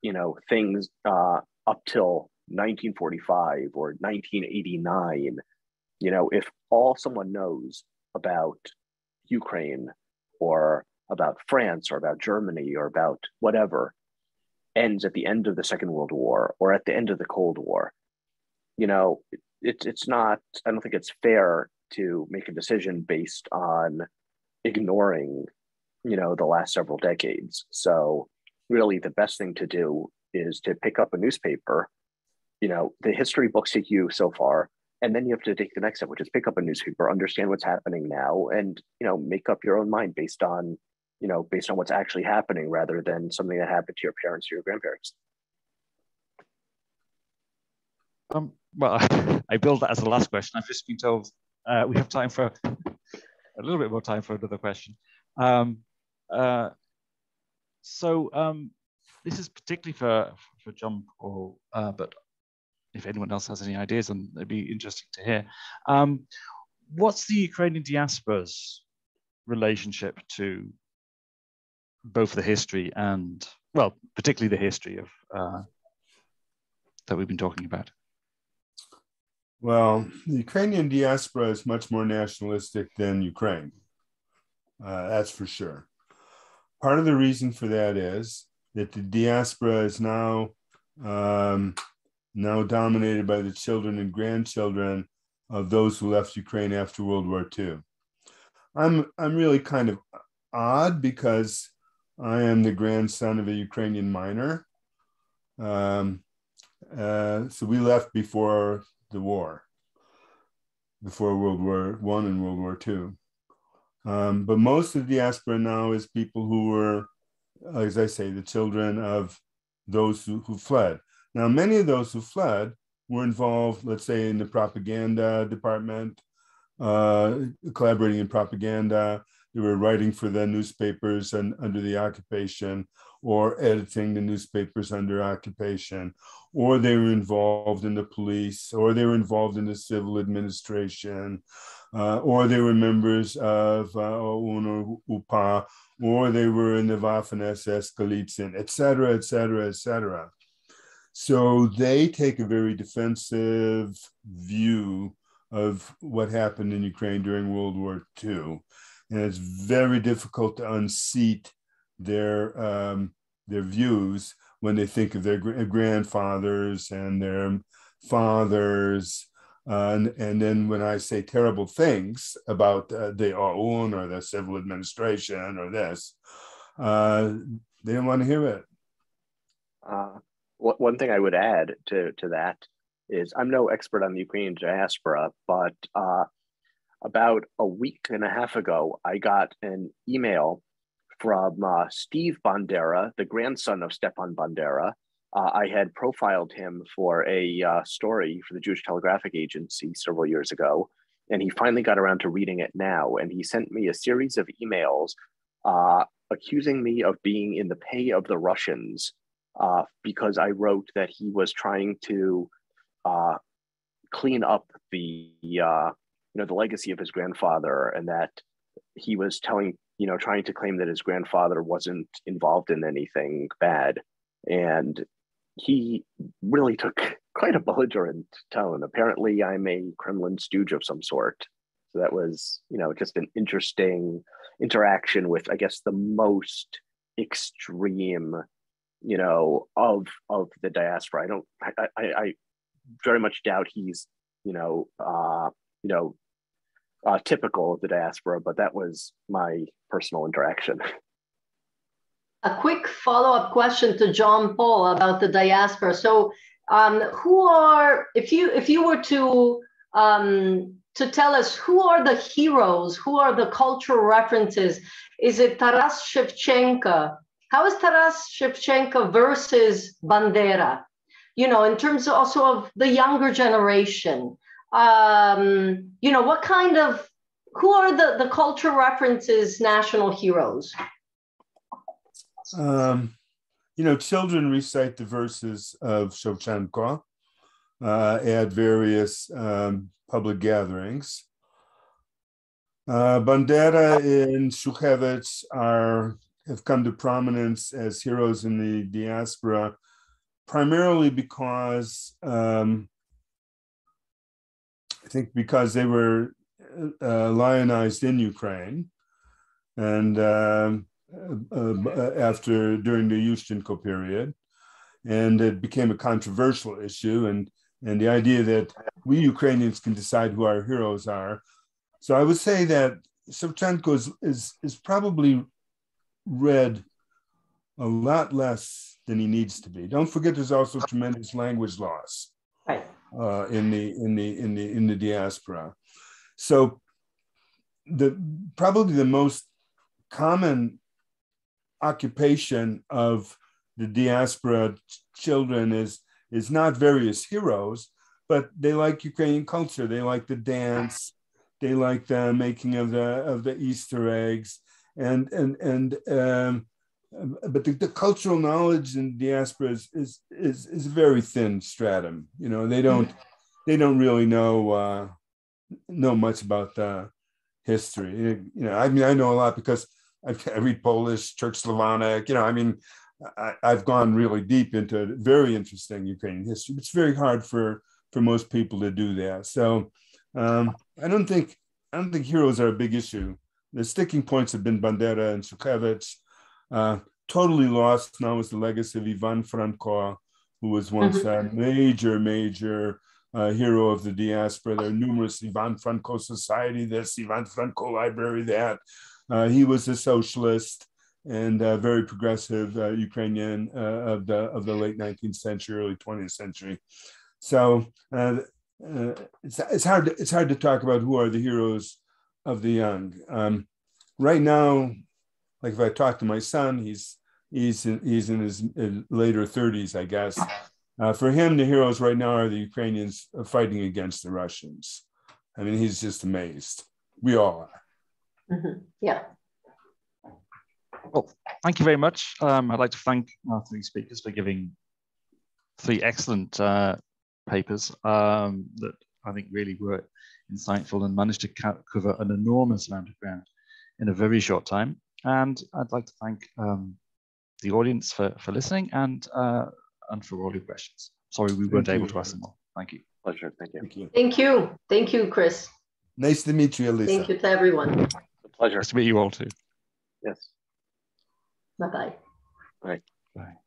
you know, things uh, up till 1945 or 1989. You know, if all someone knows about Ukraine or about France or about Germany or about whatever ends at the end of the Second World War or at the end of the Cold War, you know, it's it's not. I don't think it's fair to make a decision based on ignoring, you know, the last several decades. So really, the best thing to do is to pick up a newspaper. You know, the history books take you so far, and then you have to take the next step, which is pick up a newspaper, understand what's happening now, and you know, make up your own mind based on you know, based on what's actually happening rather than something that happened to your parents or your grandparents. Um, well, <laughs> I build that as the last question. I've just been told uh, we have time for a little bit more time for another question. Um, uh, so um, this is particularly for for John Paul, uh, but if anyone else has any ideas, then it'd be interesting to hear. Um, what's the Ukrainian diaspora's relationship to both the history and, well, particularly the history of uh, that we've been talking about? Well, the Ukrainian diaspora is much more nationalistic than Ukraine. Uh, that's for sure. Part of the reason for that is that the diaspora is now um, now dominated by the children and grandchildren of those who left Ukraine after World War II. I'm I'm really kind of odd because I am the grandson of a Ukrainian miner. Um, uh, so we left before the war, before World War One and World War Two. Um, but most of the diaspora now is people who were, as I say, the children of those who, who fled. Now, many of those who fled were involved, let's say, in the propaganda department, uh, collaborating in propaganda, they were writing for the newspapers and under the occupation or editing the newspapers under occupation or they were involved in the police or they were involved in the civil administration uh, or they were members of uh, or UPA or they were in the Waffen SS Galizien, et cetera, et cetera, et cetera. So they take a very defensive view of what happened in Ukraine during World War II and it's very difficult to unseat their um, their views when they think of their grandfathers and their fathers. Uh, and, and then when I say terrible things about uh, the OUN or the civil administration or this, uh, they don't want to hear it. One thing I would add to, to that is I'm no expert on the Ukrainian diaspora, but uh, about a week and a half ago, I got an email from uh, Steve Bandera, the grandson of Stepan Bandera. Uh, I had profiled him for a uh, story for the Jewish Telegraphic Agency several years ago, and he finally got around to reading it now. And he sent me a series of emails uh, accusing me of being in the pay of the Russians uh, because I wrote that he was trying to uh, clean up the you know the legacy of his grandfather and that he was telling you know trying to claim that his grandfather wasn't involved in anything bad. And he really took quite a belligerent tone. Apparently i'm a kremlin stooge of some sort. So that was you know just an interesting interaction with i guess the most extreme you know, of of the diaspora. I don't. I, I, I very much doubt he's, you know, uh, you know, uh, typical of the diaspora. But that was my personal interaction. <laughs> A quick follow-up question to John Paul about the diaspora. So, um, who are if you if you were to um, to tell us who are the heroes, who are the cultural references? Is it Taras Shevchenko? How is Taras Shevchenko versus Bandera? You know, in terms also of the younger generation, um, you know, what kind of who are the the culture references, national heroes? Um, you know, children recite the verses of Shevchenko uh, at various um, public gatherings. Uh, Bandera and Shukhevych are have come to prominence as heroes in the diaspora, primarily because um, I think because they were uh, lionized in Ukraine, and um, uh, after during the Yushchenko period, and it became a controversial issue. And and the idea that we Ukrainians can decide who our heroes are. So I would say that Shevchenko is, is, is probably read a lot less than he needs to be. Don't forget, there's also tremendous language loss uh, in the in the in the in the diaspora. So the probably the most common occupation of the diaspora children is is not various heroes, but they like Ukrainian culture. They like the dance. They like the making of the of the Easter eggs, and and and um, but the, the, cultural knowledge in diaspora is, is is is a very thin stratum. You know, they don't they don't really know uh, know much about the history. You know, I mean, I know a lot because I, I read Polish, Church Slavonic. You know, I mean, I, have gone really deep into very interesting Ukrainian history. It's very hard for for most people to do that. So um, I don't think I don't think heroes are a big issue. The sticking points have been Bandera and Shukhevych. Uh, totally lost now is the legacy of Ivan Franko, who was once mm-hmm. a major, major uh, hero of the diaspora. There are numerous Ivan Franko Society, this Ivan Franko Library, that. Uh, he was a socialist and uh, very progressive uh, Ukrainian uh, of the of the late 19th century, early 20th century. So uh, uh, it's, it's hard to, it's hard to talk about who are the heroes of the young. Um, right now, like if I talk to my son, he's he's in, he's in his later 30s, I guess. Uh, for him, the heroes right now are the Ukrainians fighting against the Russians. I mean, he's just amazed. We all are. Mm-hmm. Yeah. Well, thank you very much. Um, I'd like to thank our three speakers for giving three excellent uh, papers um, that I think really were insightful and managed to cover an enormous amount of ground in a very short time. And I'd like to thank um, the audience for, for listening and uh, and for all your questions. Sorry we weren't able to ask them all. Thank you. Pleasure. Thank you. Thank you. Thank you, Thank you Chris. Nice to meet you, Elissa. Thank you to everyone. It's a pleasure. Nice to meet you all too. Yes. Bye-bye. Bye. Bye.